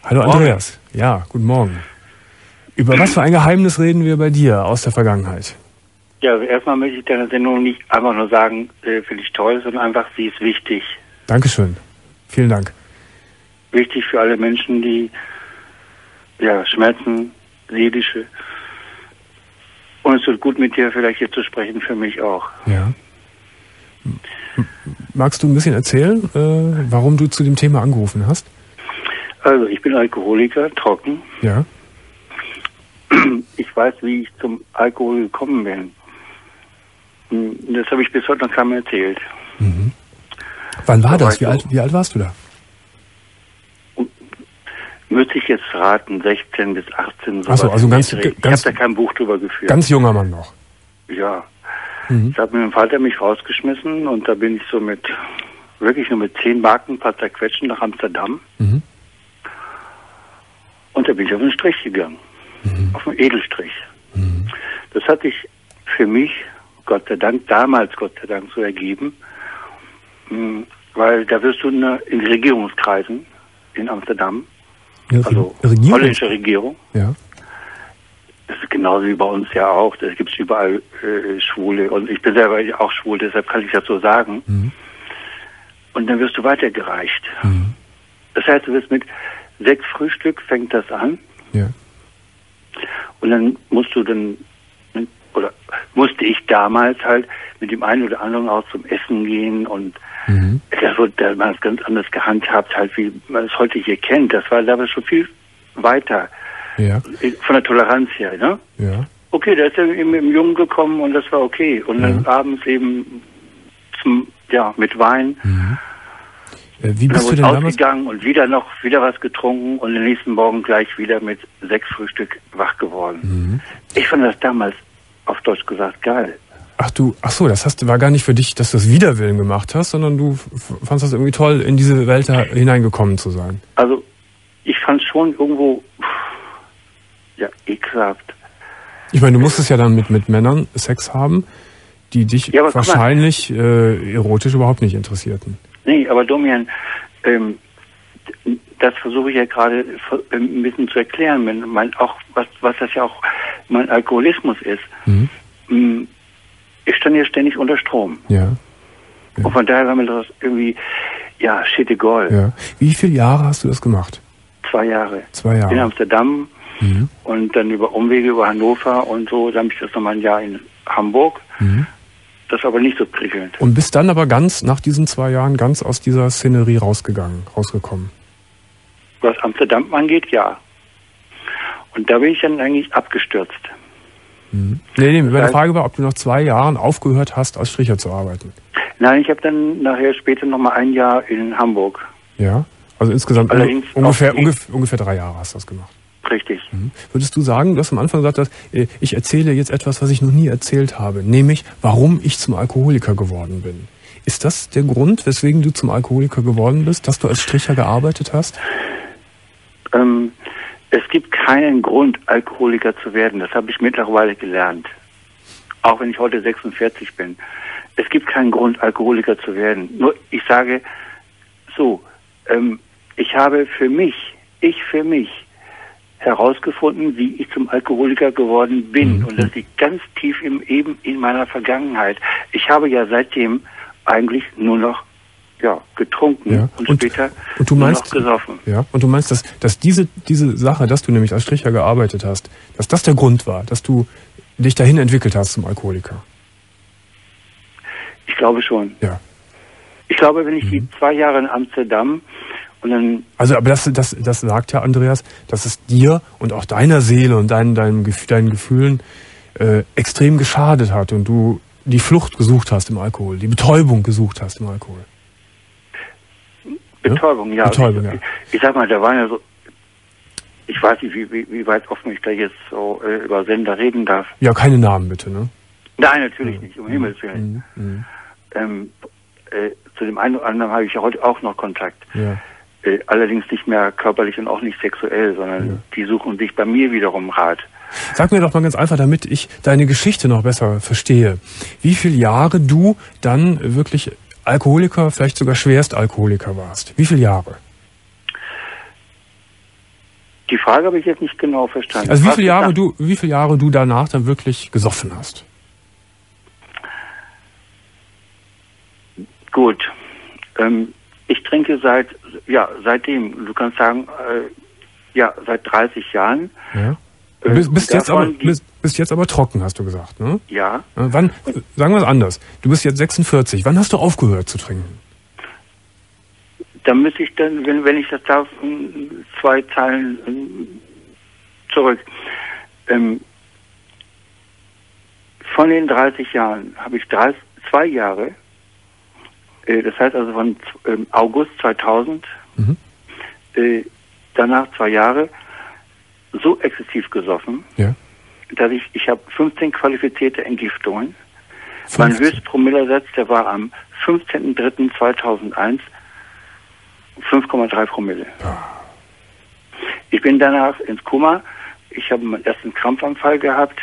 Hallo Morgen. Andreas. Ja, guten Morgen. Über was für ein Geheimnis reden wir bei dir aus der Vergangenheit? Ja, also erstmal möchte ich deine Sendung nicht einfach nur sagen, äh, finde ich toll, sondern einfach, sie ist wichtig. Dankeschön. Vielen Dank. Wichtig für alle Menschen, die ja, Schmerzen, seelische. Und es wird gut mit dir vielleicht hier zu sprechen, für mich auch. Ja. Magst du ein bisschen erzählen, äh, warum du zu dem Thema angerufen hast? Also, ich bin Alkoholiker, trocken. Ja. ich weiß, wie ich zum Alkohol gekommen bin. Hm, Das habe ich bis heute noch keinem erzählt. Wann war Da war das? Wie alt, wie alt warst du da? Müsste ich jetzt raten, 16 bis 18. Ach so, sowas also ganz- ganz- ich habe da kein Buch drüber geführt. Ganz junger Mann noch. ja. Mhm. Da hat mein Vater mich rausgeschmissen und da bin ich so mit, wirklich nur mit 10 Marken, ein paar zerquetschen nach Amsterdam. Mhm. Und da bin ich auf den Strich gegangen. Mhm. Auf den Edelstrich. Das hat sich für mich, Gott sei Dank, damals Gott sei Dank so ergeben, mh, weil da wirst du in, in Regierungskreisen in Amsterdam, Ja, also Regierung. holländische Regierung, Ja. das ist genauso wie bei uns ja auch, da gibt es überall äh, Schwule und ich bin selber auch schwul, deshalb kann ich das so sagen. Mhm. Und dann wirst du weitergereicht. Mhm. Das heißt, du wirst mit sechs Frühstück fängt das an Ja. Und dann musst du dann oder musste ich damals halt mit dem einen oder anderen auch zum Essen gehen und Mhm. das wurde da man es ganz anders gehandhabt, halt wie man es heute hier kennt. Das war damals schon viel weiter Ja. von der Toleranz her, ne? Ja. Okay, da ist er eben im Jungen gekommen und das war okay. Und dann abends eben zum, ja, mit Wein. Äh, wie Und dann bist du denn damals? ausgegangen und wieder noch, wieder was getrunken und den nächsten Morgen gleich wieder mit sechs Frühstück wach geworden. Mhm. Ich fand das damals, auf Deutsch gesagt, geil. Ach du, ach so, das hast, war gar nicht für dich, dass du das Widerwillen gemacht hast, sondern du f- fandst das irgendwie toll, in diese Welt da hineingekommen zu sein. Also, ich fand schon irgendwo, ja, ekelhaft. Ich meine, du musstest ja dann mit, mit Männern Sex haben, die dich Ja, wahrscheinlich äh, erotisch überhaupt nicht interessierten. Nee, aber Domian, ähm, das versuche ich ja gerade ähm, ein bisschen zu erklären, wenn mein auch was was das ja auch mein Alkoholismus ist. Mhm. Mm, Ich stand ja ständig unter Strom. Ja, Und von daher war mir das irgendwie, ja, shit egal. ja. Wie viele Jahre hast du das gemacht? Zwei Jahre. Zwei In Jahre. Amsterdam Mhm. und dann über Umwege über Hannover und so. Dann habe ich das nochmal ein Jahr in Hamburg. Mhm. Das war aber nicht so prickelnd. Und bist dann aber ganz, nach diesen zwei Jahren, ganz aus dieser Szenerie rausgegangen, rausgekommen. Was Amsterdam angeht, ja. Und da bin ich dann eigentlich abgestürzt. Nee, nee, meine Frage war, ob du nach zwei Jahren aufgehört hast, als Stricher zu arbeiten. Nein, ich habe dann nachher später noch mal ein Jahr in Hamburg. Ja? Also insgesamt Allerdings ungefähr, ungefähr, ungefähr drei Jahre hast du das gemacht. Richtig. Würdest du sagen, du hast am Anfang gesagt, dass, äh, ich erzähle jetzt etwas, was ich noch nie erzählt habe, nämlich warum ich zum Alkoholiker geworden bin. Ist das der Grund, weswegen du zum Alkoholiker geworden bist, dass du als Stricher gearbeitet hast? Ähm, es gibt keinen Grund, Alkoholiker zu werden. Das habe ich mittlerweile gelernt. Auch wenn ich heute 46 bin. Es gibt keinen Grund, Alkoholiker zu werden. Nur ich sage so, ähm, ich habe für mich, ich für mich herausgefunden, wie ich zum Alkoholiker geworden bin. Und das liegt ganz tief im, eben in meiner Vergangenheit. Ich habe ja seitdem eigentlich nur noch ja, getrunken Ja. und, Und- später und du nur meinst- noch gesoffen. Ja. Und du meinst, dass, dass diese, diese Sache, dass du nämlich als Stricher gearbeitet hast, dass das der Grund war, dass du dich dahin entwickelt hast zum Alkoholiker? Ich glaube schon. Ja. Ich glaube, wenn ich Mhm. die zwei Jahre in Amsterdam und dann, Also, aber das, das, das sagt ja Andreas, dass es dir und auch deiner Seele und deinen, deinem, Gef- deinen Gefühlen äh, extrem geschadet hat und du die Flucht gesucht hast im Alkohol, die Betäubung gesucht hast im Alkohol. Betäubung, ja. Betäubung, ich, ja. Ich, ich sag mal, da waren ja so, ich weiß nicht, wie, wie, wie weit offen ich da jetzt so äh, über Sender reden darf. Ja, keine Namen bitte, ne? Nein, natürlich nicht, um Himmels Willen. Mhm. Ähm, äh, zu dem einen oder anderen habe ich ja heute auch noch Kontakt. Ja. Äh, allerdings nicht mehr körperlich und auch nicht sexuell, sondern die suchen sich bei mir wiederum Rat. Sag mir doch mal ganz einfach, damit ich deine Geschichte noch besser verstehe. Wie viele Jahre du dann wirklich Alkoholiker, vielleicht sogar Schwerstalkoholiker warst? Wie viele Jahre? Die Frage habe ich jetzt nicht genau verstanden. Also wie viele Jahre du, wie viele Jahre du danach dann wirklich gesoffen hast? Gut. Ähm, ich trinke seit, ja, seitdem, du kannst sagen, äh, ja, seit 30 Jahren. Ja. Äh, Bist, bist, jetzt aber, bist, bist jetzt aber trocken, hast du gesagt, ne? Ja, Ja, Wann, sagen wir es anders. Du bist jetzt 46. Wann hast du aufgehört zu trinken? dann müsste ich dann, wenn, wenn ich das darf, zwei Zeilen ähm, zurück. Ähm, Von den 30 Jahren habe ich drei, zwei Jahre, äh, das heißt also von ähm, August 2000, Mhm. äh, danach zwei Jahre, so exzessiv gesoffen, Ja. dass ich, ich habe 15 qualifizierte Entgiftungen. Mein 15. Höchstpromillersatz, der war am 15.03.2001 5,3 Promille. Ich bin danach ins Koma. Ich habe meinen ersten Krampfanfall gehabt.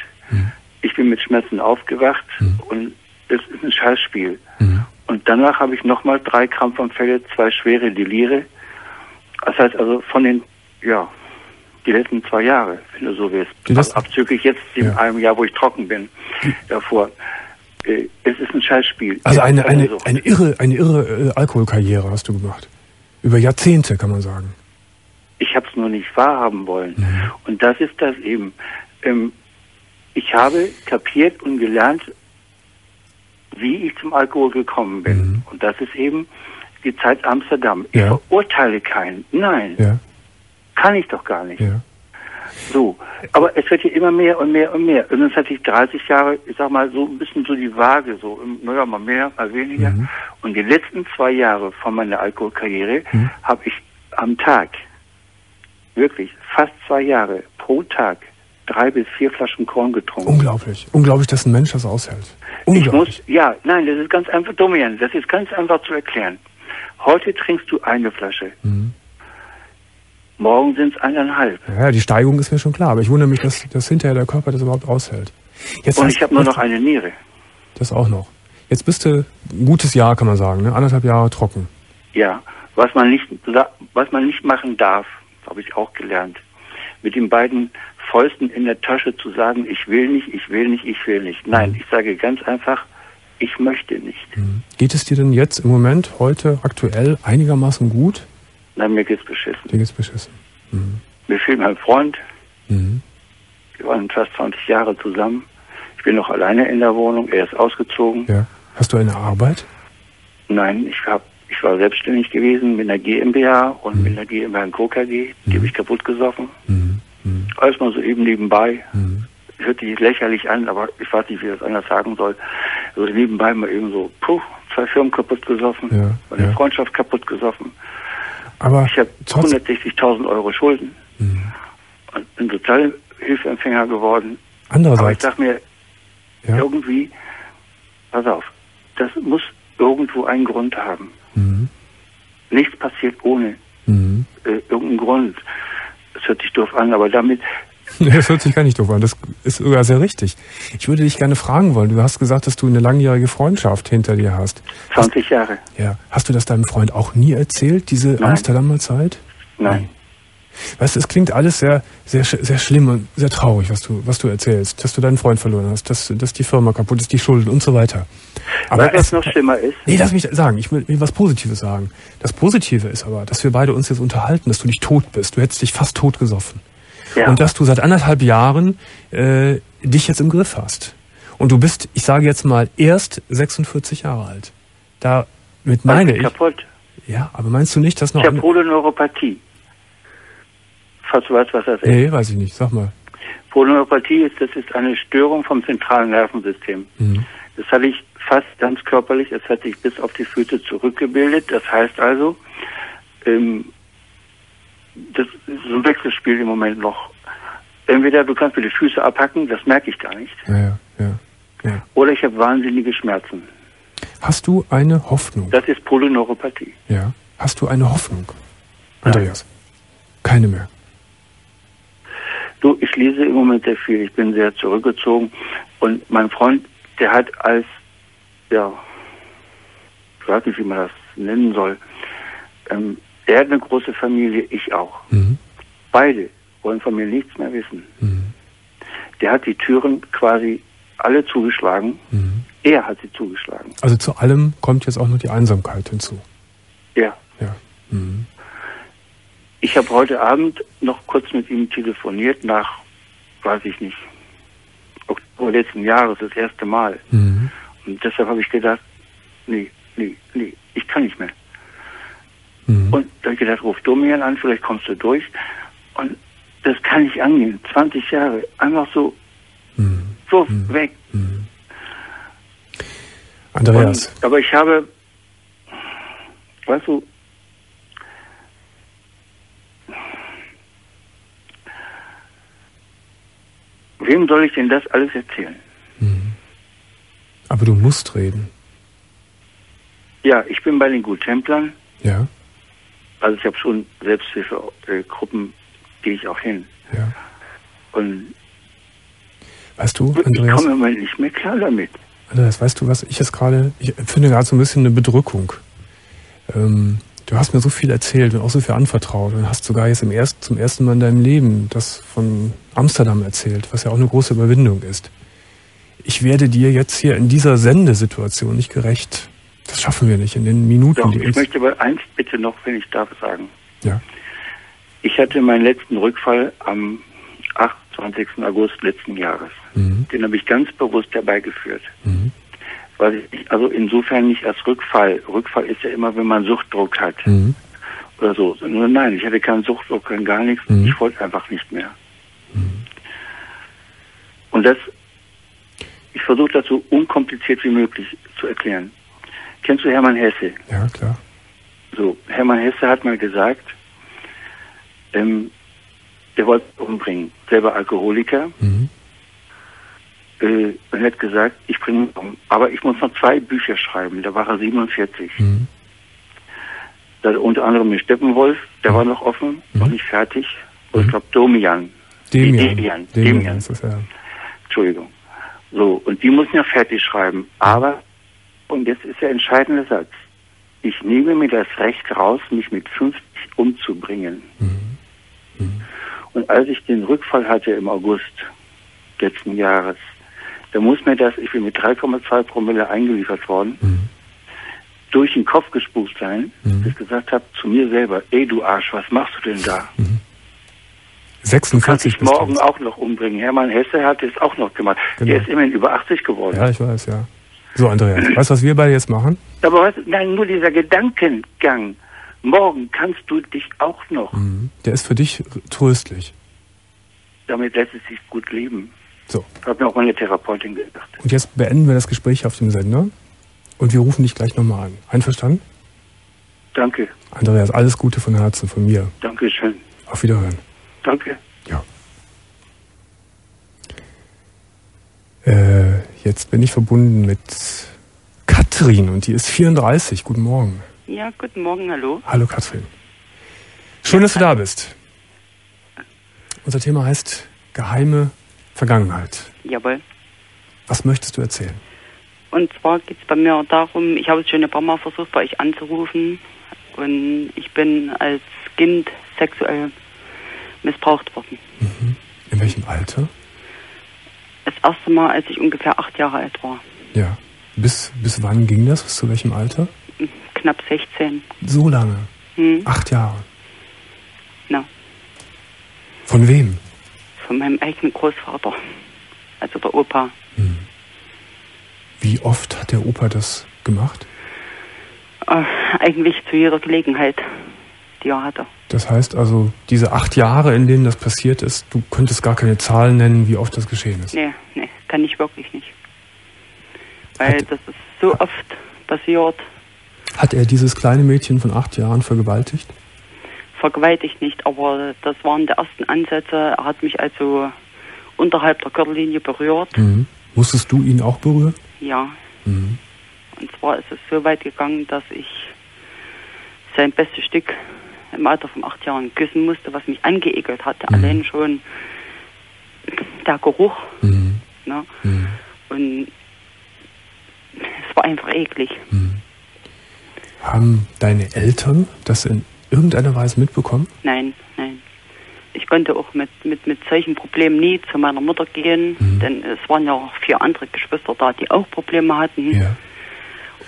Ich bin mit Schmerzen aufgewacht und es ist ein Scheißspiel. Mhm. Und danach habe ich nochmal drei Krampfanfälle, zwei schwere Delire. Das heißt also von den, ja, die letzten zwei Jahre, wenn du so willst. Letzten- Abzüglich jetzt dem Ja. einem Jahr, wo ich trocken bin, davor. Äh, es ist ein Scheißspiel. Also eine, eine, Sucht. eine irre, eine irre äh, Alkoholkarriere hast du gemacht. Über Jahrzehnte, kann man sagen. Ich habe es nur nicht wahrhaben wollen. Mhm. Und das ist das eben. Ähm, ich habe kapiert und gelernt, wie ich zum Alkohol gekommen bin. Mhm. Und das ist eben die Zeit Amsterdam. Ich Ja. verurteile keinen. Nein, Ja, kann ich doch gar nicht. ja. So. Aber es wird hier immer mehr und mehr und mehr. Und das hatte ich 30 Jahre, ich sag mal, so ein bisschen so die Waage, so, naja, mal mehr, mal weniger. Mhm. Und die letzten zwei Jahre von meiner Alkoholkarriere habe ich am Tag, wirklich fast zwei Jahre pro Tag, drei bis vier Flaschen Korn getrunken. Unglaublich. Unglaublich, dass ein Mensch das aushält. Ich Unglaublich. muss, ja, nein, das ist ganz einfach, Domian, das ist ganz einfach zu erklären. Heute trinkst du eine Flasche. Mhm. Morgen sind es eineinhalb. Ja, die Steigung ist mir schon klar, aber ich wundere mich, dass, dass hinterher der Körper das überhaupt aushält. Jetzt Und hast- ich habe nur noch eine Niere. Das auch noch. Jetzt bist du ein gutes Jahr, kann man sagen, ne? anderthalb Jahre trocken. Ja, was man nicht, was man nicht machen darf, habe ich auch gelernt. Mit den beiden Fäusten in der Tasche zu sagen, ich will nicht, ich will nicht, ich will nicht. Nein, ich sage ganz einfach, ich möchte nicht. Geht es dir denn jetzt im Moment, heute, aktuell einigermaßen gut? Nein, mir geht's beschissen. Dir geht's beschissen. Mir fehlt mein Freund. Mhm. Wir waren fast 20 Jahre zusammen. Ich bin noch alleine in der Wohnung. Er ist ausgezogen. Ja. Hast du eine Arbeit? Nein, ich hab, ich war selbstständig gewesen mit einer GmbH und Mhm. mit einer GmbH in KKG. Die habe ich kaputt gesoffen. Mhm. Mhm. Alles mal so eben nebenbei. Mhm. hört sich lächerlich an, aber ich weiß nicht, wie ich das anders sagen soll. So nebenbei mal eben so, puh, zwei Firmen kaputt gesoffen, Ja, eine ja. Freundschaft kaputt gesoffen. Aber Ich habe trotz, 160.000 Euro Schulden Mhm. und bin Sozialhilfeempfänger geworden. Aber ich andererseits, sag mir, ja, irgendwie, pass auf, das muss irgendwo einen Grund haben. mhm. Nichts passiert ohne Mhm. äh, irgendeinen Grund. Das hört sich doof an, aber damit, Das hört sich gar nicht doof an. Das ist sogar sehr richtig. Ich würde dich gerne fragen wollen. Du hast gesagt, dass du eine langjährige Freundschaft hinter dir hast. 20 Jahre. Ja. Hast du das deinem Freund auch nie erzählt, diese Nein. Amsterdamer Zeit? Nein. Weißt du, es klingt alles sehr, sehr, sehr schlimm und sehr traurig, was du, was du erzählst. Dass du deinen Freund verloren hast, dass, dass die Firma kaputt ist, die Schulden und so weiter. Aber weißt was noch schlimmer ist? nee, lass mich sagen. Ich will, will was Positives sagen. Das Positive ist aber, dass wir beide uns jetzt unterhalten, dass du nicht tot bist. Du hättest dich fast tot gesoffen. Ja. Und dass du seit anderthalb Jahren äh, dich jetzt im Griff hast. Und du bist, ich sage jetzt mal, erst 46 Jahre alt. Damit meine ich. Kaputt. Ja, aber meinst du nicht, dass noch. Ich habe Polyneuropathie. Falls du weißt, was das ist. Nee, weiß ich nicht. Sag mal. Polyneuropathie ist, das ist eine Störung vom zentralen Nervensystem. Mhm. Das hatte ich fast ganz körperlich, es hat sich bis auf die Füße zurückgebildet. Das heißt also, ähm, das ist so ein Wechselspiel im Moment noch. Entweder du kannst mir die Füße abhacken, das merke ich gar nicht, Ja, ja, ja. ja. oder ich habe wahnsinnige Schmerzen. Hast du eine Hoffnung? Das ist Polyneuropathie. Ja. Hast du eine Hoffnung? Andreas. Keine mehr. Du, ich lese im Moment sehr viel. Ich bin sehr zurückgezogen. Und mein Freund, der hat als, ja, ich weiß nicht, wie man das nennen soll, ähm, er hat eine große Familie, ich auch. Mhm. Beide wollen von mir nichts mehr wissen. Mhm. Der hat die Türen quasi alle zugeschlagen. Mhm. Er hat sie zugeschlagen. Also zu allem kommt jetzt auch noch die Einsamkeit hinzu. Ja. Ich habe heute Abend noch kurz mit ihm telefoniert nach, weiß ich nicht, Oktober letzten Jahres, das erste Mal. Mhm. Und deshalb habe ich gedacht, nee, nee, nee, ich kann nicht mehr. Mhm. Und dann habe ich gedacht, ruf Domian an, vielleicht kommst du durch. Und das kann nicht angehen. 20 Jahre, einfach so, Mhm. so Mhm. weg. Mhm. Andreas. Und, aber ich habe, weißt du, wem soll ich denn das alles erzählen? Mhm. Aber du musst reden. Ja, ich bin bei den Guttemplern. Ja. Also ich habe schon Selbsthilfegruppen, gehe ich auch hin. Ja. Und weißt du, ich Andreas, komme immer nicht mehr klar damit. Andreas, weißt du, was ich jetzt gerade, ich empfinde gerade so ein bisschen eine Bedrückung. Ähm, du hast mir so viel erzählt und auch so viel anvertraut und hast sogar jetzt im erst, zum ersten Mal in deinem Leben das von Amsterdam erzählt, was ja auch eine große Überwindung ist. Ich werde dir jetzt hier in dieser Sendesituation nicht gerecht. Das schaffen wir nicht in den Minuten, Doch, die ich möchte aber eins bitte noch, wenn ich darf, sagen. Ja. Ich hatte meinen letzten Rückfall am 28. August letzten Jahres. Mhm. Den habe ich ganz bewusst herbeigeführt. Mhm. Weil ich, also insofern nicht als Rückfall. Rückfall ist ja immer, wenn man Suchtdruck hat Mhm. oder so. Nur nein, ich hatte keinen Suchtdruck, kein gar nichts. Mhm. Ich wollte einfach nicht mehr. Und das, ich versuche das so unkompliziert wie möglich zu erklären. Kennst du Hermann Hesse? Ja, klar. So, Hermann Hesse hat mal gesagt, ähm, der wollte umbringen, selber Alkoholiker, Mhm. Und hat gesagt, ich bringe um. Aber ich muss noch zwei Bücher schreiben, da war er 47. Mhm. Da, unter anderem mit Steppenwolf, der war noch offen, noch nicht fertig. Und ich glaube Domian. Demian. Demian. Demian Demian. ist das ja. Entschuldigung. So, und die müssen ja fertig schreiben. Aber, und jetzt ist der entscheidende Satz. Ich nehme mir das Recht raus, mich mit 50 umzubringen. Und als ich den Rückfall hatte im August letzten Jahres, da muss mir das, ich bin mit 3,2 Promille eingeliefert worden, durch den Kopf gespuckt sein, dass ich gesagt habe zu mir selber, ey du Arsch, was machst du denn da? Du kannst 46 dich bist du morgen auch noch umbringen. Hermann Hesse hat es auch noch gemacht. Genau. Der ist immerhin über 80 geworden. Ja, ich weiß, ja. So, Andreas, weißt du, was wir beide jetzt machen? Aber was, nein, nur dieser Gedankengang. Morgen kannst du dich auch noch. Mhm. Der ist für dich tröstlich. Damit lässt es sich gut leben. So, Hat mir auch meine Therapeutin gesagt. und jetzt beenden wir das Gespräch auf dem Sender und wir rufen dich gleich nochmal an. Einverstanden? Danke, Andreas, alles Gute von Herzen von mir. danke schön. Auf Wiederhören. Danke. Ja. Äh, jetzt bin ich verbunden mit Katrin und die ist 34. Guten Morgen. Ja, guten Morgen, hallo. Hallo Katrin. Schön, dass du da bist. Unser Thema heißt geheime Vergangenheit. Jawohl. Was möchtest du erzählen? Und zwar geht es bei mir darum, ich habe es schon ein paar Mal versucht, bei euch anzurufen. Und ich bin als Kind sexuell missbraucht worden. In welchem Alter? Das erste Mal, als ich ungefähr acht Jahre alt war. Ja. Bis, bis wann ging das? Bis zu welchem Alter? Knapp 16. So lange. Hm, Acht Jahre. na, Von wem? Von meinem eigenen Großvater. Also der Opa. Wie oft hat der Opa das gemacht? Äh, eigentlich zu jeder Gelegenheit, die er hatte. Das heißt also, diese acht Jahre, in denen das passiert ist, du könntest gar keine Zahlen nennen, wie oft das geschehen ist. Nee, nee, kann ich wirklich nicht. Weil Hat- das ist so oft passiert, Hat er dieses kleine Mädchen von acht Jahren vergewaltigt? Vergewaltigt nicht, aber das waren die ersten Ansätze. Er hat mich also unterhalb der Gürtellinie berührt. Mhm. Musstest du ihn auch berühren? Ja. Mhm. Und zwar ist es so weit gegangen, dass ich sein bestes Stück im Alter von acht Jahren küssen musste, was mich angeekelt hatte. Mhm. Allein schon der Geruch. Mhm. Ne? Mhm. Und es war einfach eklig. Haben deine Eltern das in irgendeiner Weise mitbekommen? Nein, nein. Ich konnte auch mit, mit, mit solchen Problemen nie zu meiner Mutter gehen, Mhm. denn es waren ja auch vier andere Geschwister da, die auch Probleme hatten. Ja.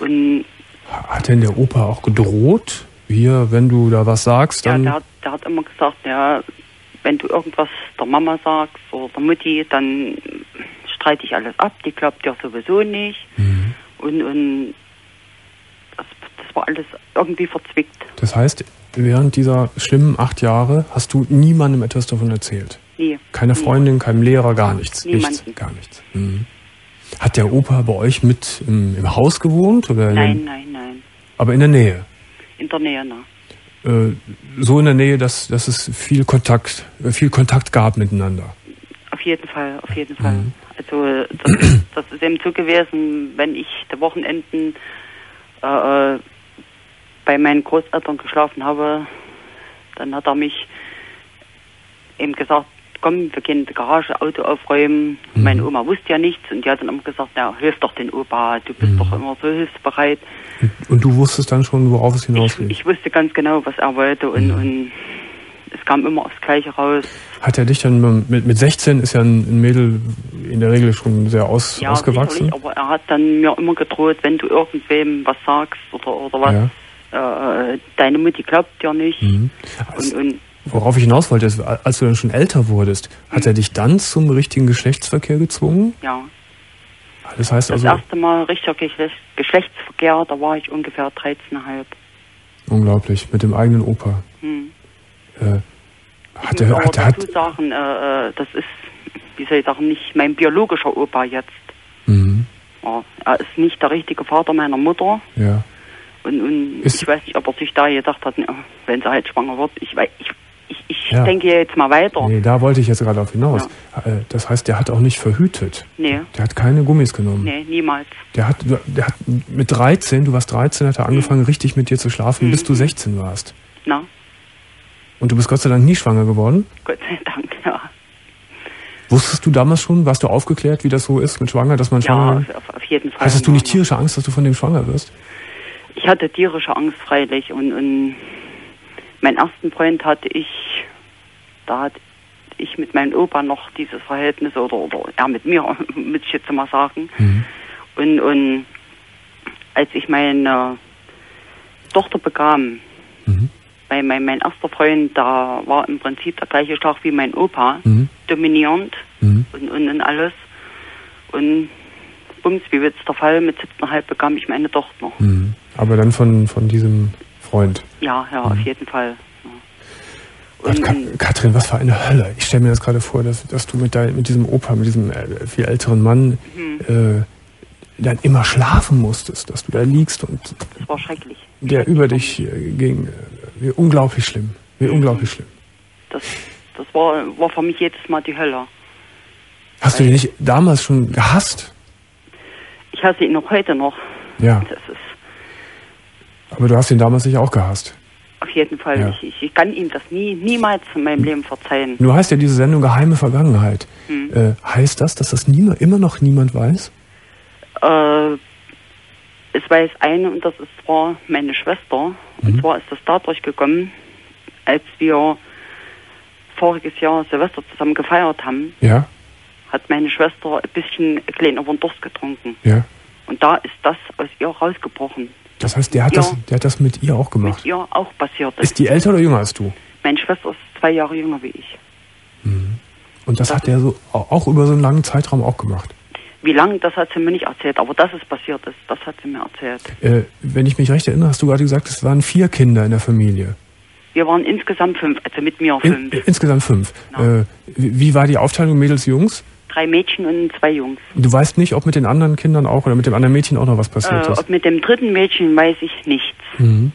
Und Hat denn der Opa auch gedroht? Hier, wenn du da was sagst, ja, dann. der, hat- der hat immer gesagt, ja, wenn du irgendwas der Mama sagst oder der Mutti, dann streite ich alles ab, die glaubt dir sowieso nicht. Mhm. Und, und das, das war alles irgendwie verzwickt. Das heißt, während dieser schlimmen acht Jahre hast du niemandem etwas davon erzählt? Nie. Keine. Freundin, keinem Lehrer, gar nichts. Niemanden. Nichts, gar nichts. Mhm. Hat der Opa bei euch mit im, im Haus gewohnt? Oder Nein, in, nein, nein. Aber in der Nähe? In der Nähe, ne? Äh, so in der Nähe, dass, dass es viel Kontakt, äh, viel Kontakt gab miteinander. Auf jeden Fall, auf jeden Fall. Also das, ist- das ist eben so gewesen, wenn ich die Wochenenden äh, äh, bei meinen Großeltern geschlafen habe, dann hat er mich eben gesagt, komm, wir gehen in die Garage, Auto aufräumen. Meine Oma wusste ja nichts und die hat dann immer gesagt, ja, hilf doch den Opa, du bist doch immer so hilfsbereit. Und du wusstest dann schon, worauf es hinausgeht? Ich wusste ganz genau, was er wollte und, und es kam immer aufs Gleiche raus. Hat er dich dann mit, mit 16 ist ja ein, Mädel in der Regel schon sehr aus, Ja, ausgewachsen? sicherlich, aber er hat dann mir immer gedroht, wenn du irgendwem was sagst oder, oder was, äh, deine Mutti glaubt dir nicht. Mhm. Und, und Worauf ich hinaus wollte, ist, als du dann schon älter wurdest, hat er dich dann zum richtigen Geschlechtsverkehr gezwungen? ja, Das heißt das also, erste Mal richtiger Geschlecht, Geschlechtsverkehr, da war ich ungefähr 13,5. unglaublich, mit dem eigenen Opa. Hm. Äh, Ich hat muss er, aber hat, er- hat, dazu sagen, äh, äh, das ist, wie soll ich sagen, nicht mein biologischer Opa jetzt. Mhm, Ja, er ist nicht der richtige Vater meiner Mutter. ja. Und, und Ist- ich weiß nicht, ob er sich da gedacht hat, na, wenn sie halt schwanger wird. Ich, ich, ich, ich Ja. denke jetzt mal weiter. Nee, da wollte ich jetzt gerade auf hinaus. Äh, Das heißt, der hat auch nicht verhütet. Nee, Der hat keine Gummis genommen. nee, niemals. Der hat, der hat mit 13, du warst 13, hat er angefangen, richtig mit dir zu schlafen, bis du 16 warst. Na, Und du bist Gott sei Dank nie schwanger geworden. Gott sei Dank, ja. Wusstest du damals schon, warst du aufgeklärt, wie das so ist mit Schwanger, dass man Ja, schwanger auf, auf, auf jeden Fall. Hattest du nicht Ja, tierische Angst, dass du von dem schwanger wirst? Ich hatte tierische Angst freilich und, und meinen ersten Freund hatte ich, da hatte ich mit meinem Opa noch dieses Verhältnis oder, oder er mit mir, muss ich jetzt mal sagen. Und, und als ich meine Tochter bekam, weil mein, mein erster Freund, da war im Prinzip der gleiche Schlag wie mein Opa, Mhm. dominierend Mhm. und, und, und alles. Und bums, wie wird's der Fall, mit 17,5 bekam ich meine Tochter. Mhm. Aber dann von, von diesem Freund. Ja, ja, auf jeden Fall. Gott, Ka Katrin, was für eine Hölle. Ich stelle mir das gerade vor, dass, dass du mit, dein, mit diesem Opa, mit diesem äh, viel älteren Mann, äh, dann immer schlafen musstest, dass du da liegst und Das war schrecklich. der über dich äh, ging. Wie unglaublich schlimm. Wie unglaublich schlimm. Das, das war, war für mich jedes Mal die Hölle. Hast du den nicht damals schon gehasst? Ich hasse ihn noch heute noch. Ja. Das ist Aber du hast ihn damals sicher auch gehasst. auf jeden Fall. Ja. Ich, ich, kann ihm das nie, niemals in meinem Leben verzeihen. Nur heißt ja diese Sendung Geheime Vergangenheit. Hm. Äh, heißt das, dass das niemand, immer noch niemand weiß? Äh, es weiß eine und das ist zwar meine Schwester. Mhm. Und zwar ist das dadurch gekommen, als wir voriges Jahr Silvester zusammen gefeiert haben, Ja, hat meine Schwester ein bisschen klein über den Durst getrunken. ja. Und da ist das aus ihr rausgebrochen. Das heißt, der hat, Ja. das, der hat das mit ihr auch gemacht. Mit ihr auch passiert. Ist die älter oder jünger als du? Meine Schwester ist zwei Jahre jünger wie ich. Und das hat der so au- auch über so einen langen Zeitraum auch gemacht. Wie lange, das hat sie mir nicht erzählt, aber dass es passiert ist, das hat sie mir erzählt. Äh, wenn ich mich recht erinnere, hast du gerade gesagt, es waren vier Kinder in der Familie. Wir waren insgesamt fünf, also mit mir In, fünf. äh, insgesamt fünf. Äh, wie, wie war die Aufteilung Mädels, Jungs? Drei Mädchen und zwei Jungs. Du weißt nicht, ob mit den anderen Kindern auch oder mit dem anderen Mädchen auch noch was passiert Äh, ist. ob mit dem dritten Mädchen weiß ich nichts. Mhm.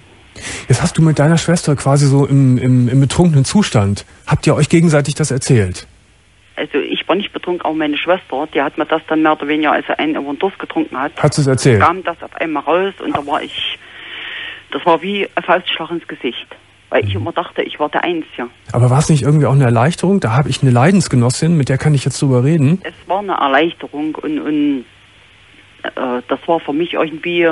Jetzt hast du mit deiner Schwester quasi so im, im, im betrunkenen Zustand. Habt ihr euch gegenseitig das erzählt? Also ich war nicht betrunken, auch meine Schwester, die hat mir das dann mehr oder weniger, als er einen über den Durst getrunken hat, Hat sie es erzählt? kam das auf einmal raus und da war ich, das war wie ein Faustschlag ins Gesicht. Weil ich immer dachte, ich war der Einzige. Aber war es nicht irgendwie auch eine Erleichterung? Da habe ich eine Leidensgenossin, mit der kann ich jetzt drüber reden. Es war eine Erleichterung und, und äh, das war für mich irgendwie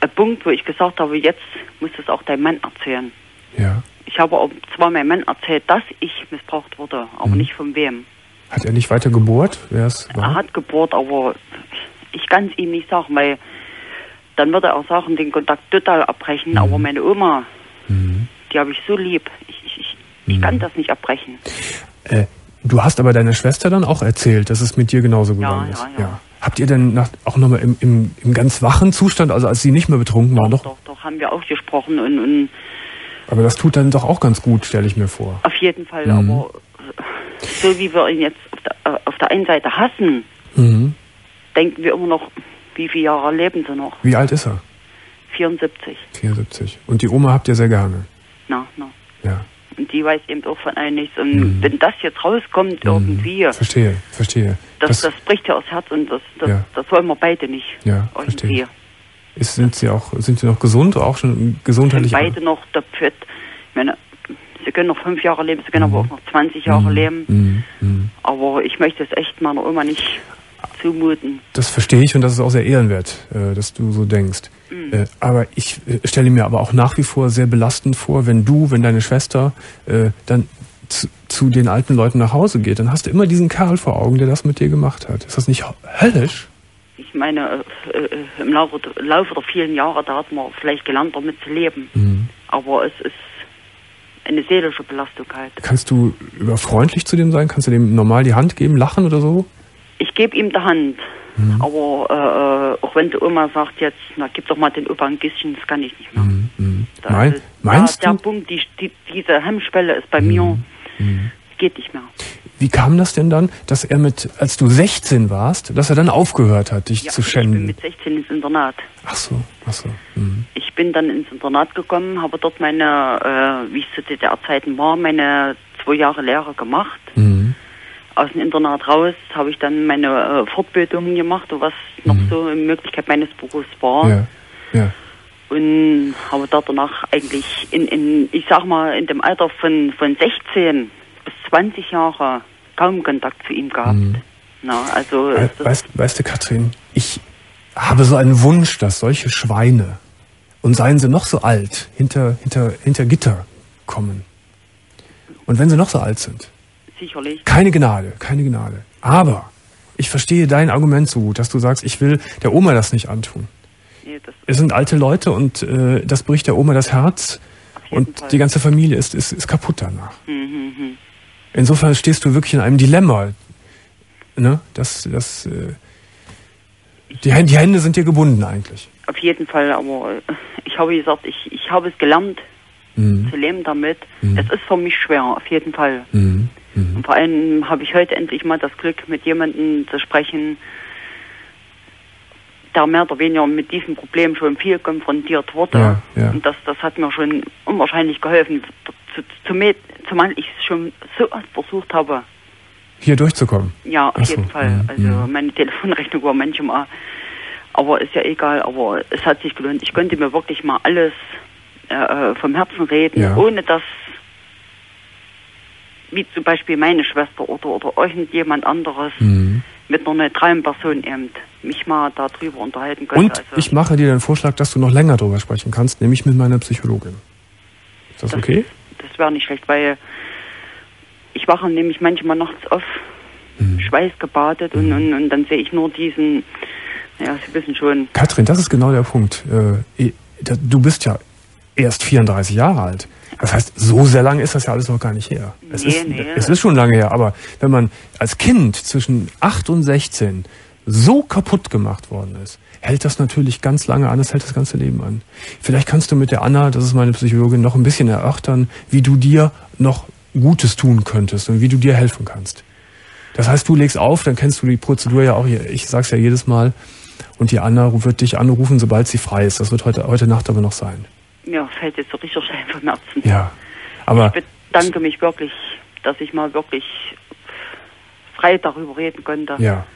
ein Punkt, wo ich gesagt habe, jetzt muss es auch dein Mann erzählen. Ja. Ich habe auch zwar meinem Mann erzählt, dass ich missbraucht wurde, aber Mhm. nicht von wem. Hat er nicht weiter gebohrt? Er hat gebohrt, aber ich kann es ihm nicht sagen, weil dann würde er auch sagen, den Kontakt total abbrechen. Mhm. Aber meine Oma, die habe ich so lieb. Ich, ich, ich, Mhm. ich kann das nicht abbrechen. Äh, du hast aber deiner Schwester dann auch erzählt, dass es mit dir genauso gegangen ist. ja, ja. Habt ihr denn nach, auch nochmal im, im, im ganz wachen Zustand, also als sie nicht mehr betrunken war, doch? Doch, doch, haben wir auch gesprochen und, und Aber das tut dann doch auch ganz gut, stelle ich mir vor. auf jeden Fall, Mhm. aber äh, so wie wir ihn jetzt auf, der, äh, auf auf der einen Seite hassen, Mhm. denken wir immer noch, wie viele Jahre leben sie noch? Wie alt ist er? 74. 74. Und die Oma habt ihr sehr gerne. Na, na. Ja. Und die weiß eben auch von einem nichts. Und wenn das jetzt rauskommt irgendwie, Verstehe, verstehe. das, das bricht ja aufs Herz und das, das, Ja. das wollen wir beide nicht. ja, irgendwie. verstehe. Ist, sind sie auch, sind sie noch gesund, auch schon sind gesundheitlich? beide noch topfit. Ich meine, sie können noch fünf Jahre leben, sie können aber auch noch 20 Jahre leben. Mhm. Mhm. Aber ich möchte es echt meiner Oma nicht zumuten. Das verstehe ich und das ist auch sehr ehrenwert, äh, dass du so denkst. Mhm. Äh, aber ich äh, stelle mir aber auch nach wie vor sehr belastend vor, wenn du, wenn deine Schwester dann zu, zu den alten Leuten nach Hause geht, dann hast du immer diesen Kerl vor Augen, der das mit dir gemacht hat. Ist das nicht höllisch? Ich meine, im Laufe, der- Laufe der vielen Jahre, da hat man vielleicht gelernt, damit zu leben. Mhm. Aber es ist eine seelische Belastung halt. Kannst du über freundlich zu dem sein? Kannst du dem normal die Hand geben, lachen oder so? Ich gebe ihm die Hand. Mhm. Aber äh, äh, auch wenn die Oma sagt jetzt, na gib doch mal den Opa ein Küsschen, das kann ich nicht mehr. Da Mein, ist- meinst ja, du? der Punkt, die, die, diese Hemmschwelle ist bei mir, Mhm. geht nicht mehr. Wie kam das denn dann, dass er mit, als du 16 warst, dass er dann aufgehört hat, dich Ja, zu ich bin schänden? mit 16 ins Internat. Ach so, ach so. Mhm. Ich bin dann ins Internat gekommen, habe dort meine, äh, wie es zu DDR-Zeiten war, meine zwei Jahre Lehre gemacht. Mhm. Aus dem Internat raus habe ich dann meine äh, Fortbildungen gemacht, was noch so eine Möglichkeit meines Berufs war. Mhm. Ja, ja. Und habe dort danach eigentlich in, in, ich sag mal, in dem Alter von, von 16 bis 20 Jahre kaum Kontakt zu ihm gehabt. Na, also We- Weißt, weißt du, Katrin, ich habe so einen Wunsch, dass solche Schweine, und seien sie noch so alt, hinter, hinter, hinter Gitter kommen. Und wenn sie noch so alt sind, sicherlich. keine Gnade, keine Gnade. Aber ich verstehe dein Argument so gut, dass du sagst, ich will der Oma das nicht antun. Nee, das Es sind alte Leute und äh, das bricht der Oma das Herz und die ganze Familie ist, ist, ist kaputt danach. hm, hm. Insofern stehst du wirklich in einem Dilemma. Ne? Das, das, äh, die, Hände, die Hände sind dir gebunden eigentlich. Auf jeden Fall, aber äh, ich habe gesagt, ich, ich habe es gelernt Mhm. zu leben damit. Mhm. Es ist für mich schwer, auf jeden Fall. Mhm. Und vor allem habe ich heute endlich mal das Glück, mit jemandem zu sprechen, der mehr oder weniger mit diesem Problem schon viel konfrontiert wurde. Ja, ja. Und das, das hat mir schon unwahrscheinlich geholfen, zu, zu, zu, zumal ich es schon so oft versucht habe. Hier durchzukommen. Ja, auf Ach so, jeden Fall. mhm, Also mhm. meine Telefonrechnung war manchmal, aber ist ja egal, aber es hat sich gelohnt. Ich konnte mir wirklich mal alles äh, äh, vom Herzen reden, Ja. ohne dass wie zum Beispiel meine Schwester oder, oder irgendjemand anderes Mhm. mit einer neutralen Person eben mich mal darüber unterhalten konnte. Und also, ich mache dir den Vorschlag, dass du noch länger drüber sprechen kannst, nämlich mit meiner Psychologin. Ist das okay? das wäre nicht schlecht, weil ich wache nämlich manchmal nachts auf, Mhm. schweißgebadet und, und, und dann sehe ich nur diesen, ja, Sie wissen schon, Katrin, das ist genau der Punkt. Äh, du bist ja erst 34 Jahre alt. Das heißt, so sehr lange ist das ja alles noch gar nicht her. Es, Nee, ist, nee. es ist schon lange her, aber wenn man als Kind zwischen 8 und 16 so kaputt gemacht worden ist, hält das natürlich ganz lange an, das hält das ganze Leben an. Vielleicht kannst du mit der Anna, das ist meine Psychologin, noch ein bisschen erörtern, wie du dir noch Gutes tun könntest und wie du dir helfen kannst. Das heißt, du legst auf, dann kennst du die Prozedur ja auch, hier. ich sag's ja jedes Mal, und die Anna wird dich anrufen, sobald sie frei ist. Das wird heute, heute Nacht aber noch sein. Mir fällt jetzt so richtig Stein vom Herzen. Ja. Aber Ich bedanke mich wirklich, dass ich mal wirklich frei darüber reden konnte. ja,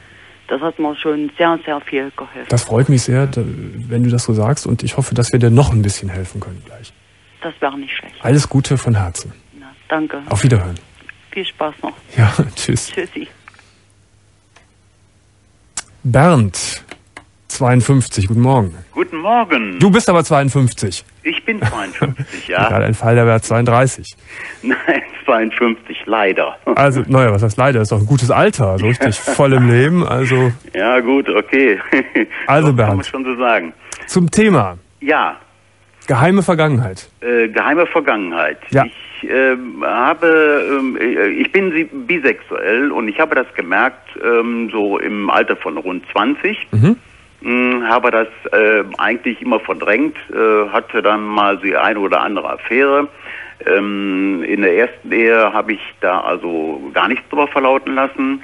Das hat mir schon sehr, sehr viel geholfen. das freut mich sehr, wenn du das so sagst und ich hoffe, dass wir dir noch ein bisschen helfen können gleich. Das wäre nicht schlecht. Alles Gute von Herzen. Na, danke. Auf Wiederhören. Viel Spaß noch. Ja, tschüss. Tschüssi. Bernd, 52, guten Morgen. Guten Morgen. Du bist aber 52. Ich bin 52, Ja. Gerade ein Fall, der wäre 32. Nein, 52, leider. Also, naja, was heißt leider? Ist doch ein gutes Alter, so richtig voll im Leben. Also, Ja, gut, okay. Also, Doch, Kann man Bernd. schon so sagen. zum Thema Ja, geheime Vergangenheit. äh, geheime Vergangenheit. Ja. Ich ähm, habe, äh, ich bin bisexuell und ich habe das gemerkt ähm, so im Alter von rund 20. Mhm. Mh, habe das äh, eigentlich immer verdrängt, äh, hatte dann mal die eine oder andere Affäre. Ähm, in der ersten Ehe habe ich da also gar nichts drüber verlauten lassen.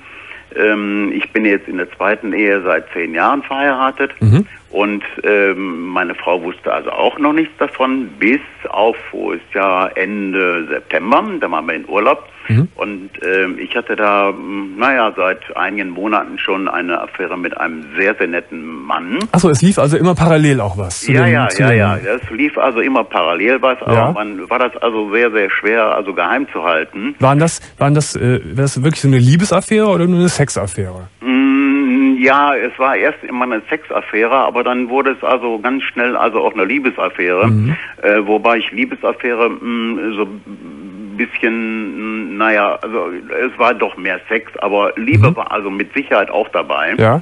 Ähm, ich bin jetzt in der zweiten Ehe seit zehn Jahren verheiratet Mhm. und ähm, meine Frau wusste also auch noch nichts davon, bis auf, wo ist ja Ende September, da waren wir in Urlaub. Mhm. Und ähm, ich hatte da, mh, naja, seit einigen Monaten schon eine Affäre mit einem sehr, sehr netten Mann. Achso, es lief also immer parallel auch was. zu Ja, dem- ja, ja, ja. Das lief also immer parallel was, aber Ja. man war das also sehr, sehr schwer, also geheim zu halten. Waren das, waren das, äh, war das wirklich so eine Liebesaffäre oder nur eine Sexaffäre? Mm, Ja, es war erst immer eine Sexaffäre, aber dann wurde es also ganz schnell also auch eine Liebesaffäre. Äh, wobei ich Liebesaffäre mh, so ein bisschen, naja, also es war doch mehr Sex, aber Liebe war also mit Sicherheit auch dabei. Ja.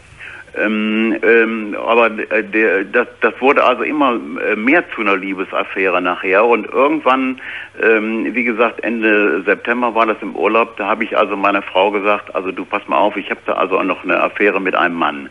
Ähm, ähm, aber äh, der, das, das wurde also immer äh, mehr zu einer Liebesaffäre nachher und irgendwann, ähm, wie gesagt, Ende September war das im Urlaub, da habe ich also meiner Frau gesagt, also du pass mal auf, ich habe da also auch noch eine Affäre mit einem Mann.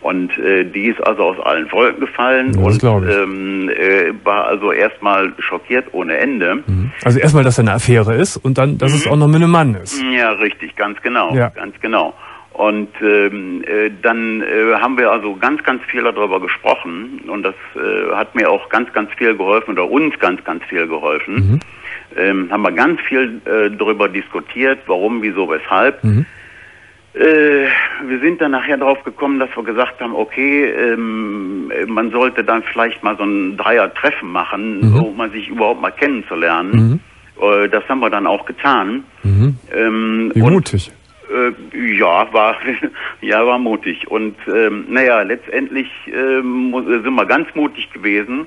Und äh, die ist also aus allen Wolken gefallen das und ähm, äh, war also erstmal schockiert ohne Ende. Also erstmal, dass er eine Affäre ist und dann, dass es auch noch mit einem Mann ist. Ja, richtig, ganz genau, Ja. ganz genau. Und ähm, äh, dann äh, haben wir also ganz, ganz viel darüber gesprochen und das äh, hat mir auch ganz, ganz viel geholfen oder uns ganz, ganz viel geholfen. Ähm, haben wir ganz viel äh, darüber diskutiert, warum, wieso, weshalb. Äh, wir sind dann nachher drauf gekommen, dass wir gesagt haben, okay, ähm, äh, man sollte dann vielleicht mal so ein Dreier-Treffen machen, um man sich überhaupt mal kennenzulernen. Äh, das haben wir dann auch getan. Ähm, Wie und, mutig. Äh, ja, war ja war mutig und ähm, naja, letztendlich ähm, sind wir ganz mutig gewesen,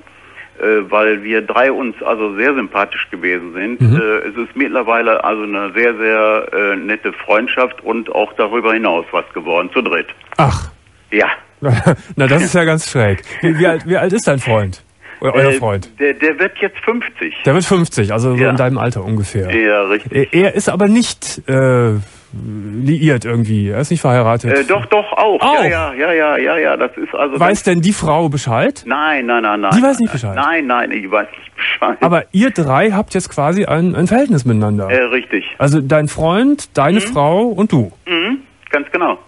weil wir drei uns also sehr sympathisch gewesen sind. Mhm. Äh, es ist mittlerweile also eine sehr sehr äh, nette Freundschaft und auch darüber hinaus was geworden zu dritt. Ach, Ja. na das ist ja ganz schräg. Wie, alt, wie alt ist dein Freund? Oder euer Äh, Freund? Der, der wird jetzt 50. Der wird 50, also so Ja. in deinem Alter ungefähr. Ja, richtig. Er- Er ist aber nicht äh, liiert irgendwie. Er ist nicht verheiratet. Äh, doch, doch, auch. Auch? Ja, ja, ja, ja, ja, ja. Das ist also. Weiß denn die Frau Bescheid? Nein, nein, nein, nein. Die weiß nicht Bescheid? Nein, nein, ich weiß nicht Bescheid. Aber ihr drei habt jetzt quasi ein, ein Verhältnis miteinander. Äh, richtig. Also dein Freund, deine Frau und du. Mhm, ganz genau.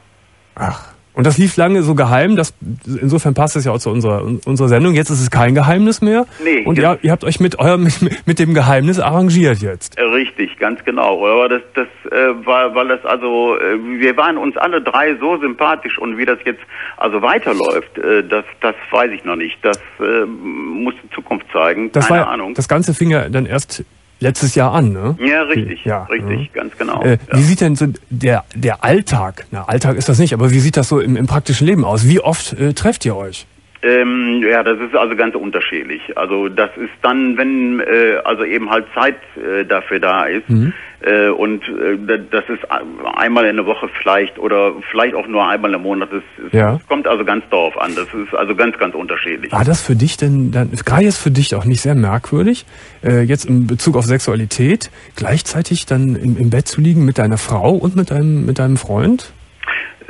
Ach. Und das lief lange so geheim, das, insofern passt es ja auch zu unserer, unserer Sendung. Jetzt ist es kein Geheimnis mehr. Nee, Und ihr, ihr habt euch mit eurem, mit, mit dem Geheimnis arrangiert jetzt. Richtig, ganz genau. Aber das, das äh, war, weil das also, äh, wir waren uns alle drei so sympathisch und wie das jetzt also weiterläuft, äh, das, das weiß ich noch nicht. Das äh, muss die Zukunft zeigen. Das Keine war, Ahnung. Das Ganze fing ja dann erst letztes Jahr an, ne? ja, richtig, Ja, richtig, ja. ganz genau. Äh, ja. Wie sieht denn so der, der Alltag, na Alltag ist das nicht, aber wie sieht das so im, im praktischen Leben aus? Wie oft äh, trefft ihr euch? Ähm, ja, das ist also ganz unterschiedlich. Also das ist dann, wenn äh, also eben halt Zeit äh, dafür da ist Mhm. äh, und äh, da- das ist a- einmal in der Woche vielleicht oder vielleicht auch nur einmal im Monat. Es, Ja. kommt also ganz darauf an. Das ist also ganz, ganz unterschiedlich. War das für dich denn, dann, gerade jetzt für dich auch nicht sehr merkwürdig, äh, jetzt in Bezug auf Sexualität, gleichzeitig dann im, im Bett zu liegen mit deiner Frau und mit deinem, mit deinem Freund?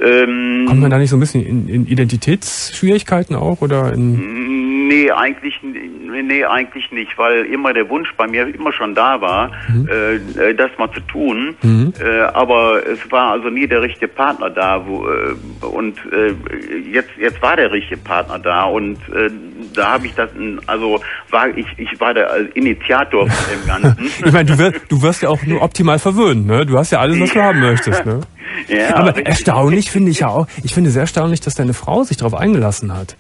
Ähm, Kommt man da nicht so ein bisschen in, in Identitätsschwierigkeiten auch oder in, Nee, eigentlich, nee, eigentlich nicht, weil immer der Wunsch bei mir immer schon da war, Mhm. äh, äh, das mal zu tun. Äh, aber es war also nie der richtige Partner da. Wo, äh, und äh, jetzt, jetzt war der richtige Partner da und äh, da habe ich das, also war ich, ich war der Initiator von dem Ganzen. ich meine, du, wirst, du wirst ja auch nur optimal verwöhnt, ne? Du hast ja alles, was du haben möchtest, ne? ja, Aber richtig. erstaunlich finde ich ja auch, ich finde sehr erstaunlich, dass deine Frau sich darauf eingelassen hat.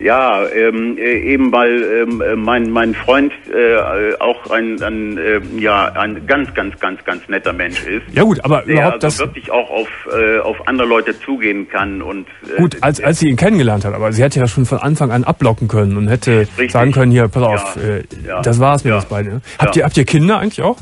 Ja, ähm, äh, eben weil ähm, äh, mein mein Freund äh, auch ein, ein äh, ja ein ganz ganz ganz ganz netter Mensch ist. Ja gut, aber der überhaupt also das, wirklich auch auf äh, auf andere Leute zugehen kann und äh, gut, als, als sie ihn kennengelernt hat, aber sie hätte ja schon von Anfang an abblocken können und hätte Richtig. sagen können, hier, pass auf, Ja, äh, ja, das war's mit ja. uns beiden. ne? Habt, ihr, habt ihr Kinder eigentlich auch?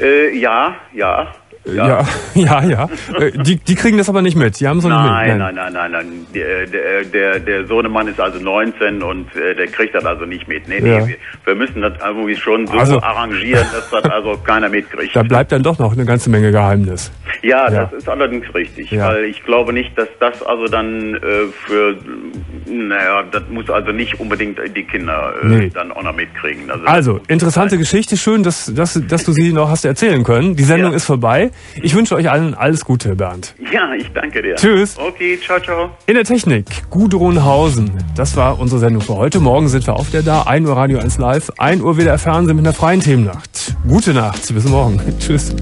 äh, ja ja Ja, ja, ja. Äh, Die, die kriegen das aber nicht mit. Die haben so Nein, nicht mit. nein, nein, nein, nein. Der, der, der, der Sohnemann ist also 19 und äh, der kriegt das also nicht mit. Nee, nee, Ja. wir, wir müssen das irgendwie schon so Also- arrangieren, dass das also keiner mitkriegt. Da bleibt dann doch noch eine ganze Menge Geheimnis. Ja, Ja. das ist allerdings richtig, Ja. weil ich glaube nicht, dass das also dann äh, für, naja, das muss also nicht unbedingt die Kinder äh, Nee. dann auch noch mitkriegen. Also, Also, interessante Geschichte. Schön, dass, dass, dass du sie noch hast erzählen können. Die Sendung Ja. ist vorbei. Ich wünsche euch allen alles Gute, Bernd. Ja, ich danke dir. Tschüss. Okay, ciao, ciao. In der Technik, Gudrun Hausen. Das war unsere Sendung für heute. Morgen sind wir auf der da. 1 Uhr Radio 1 Live, 1 Uhr wieder Fernsehen mit einer freien Themennacht. Gute Nacht, bis morgen. Tschüss.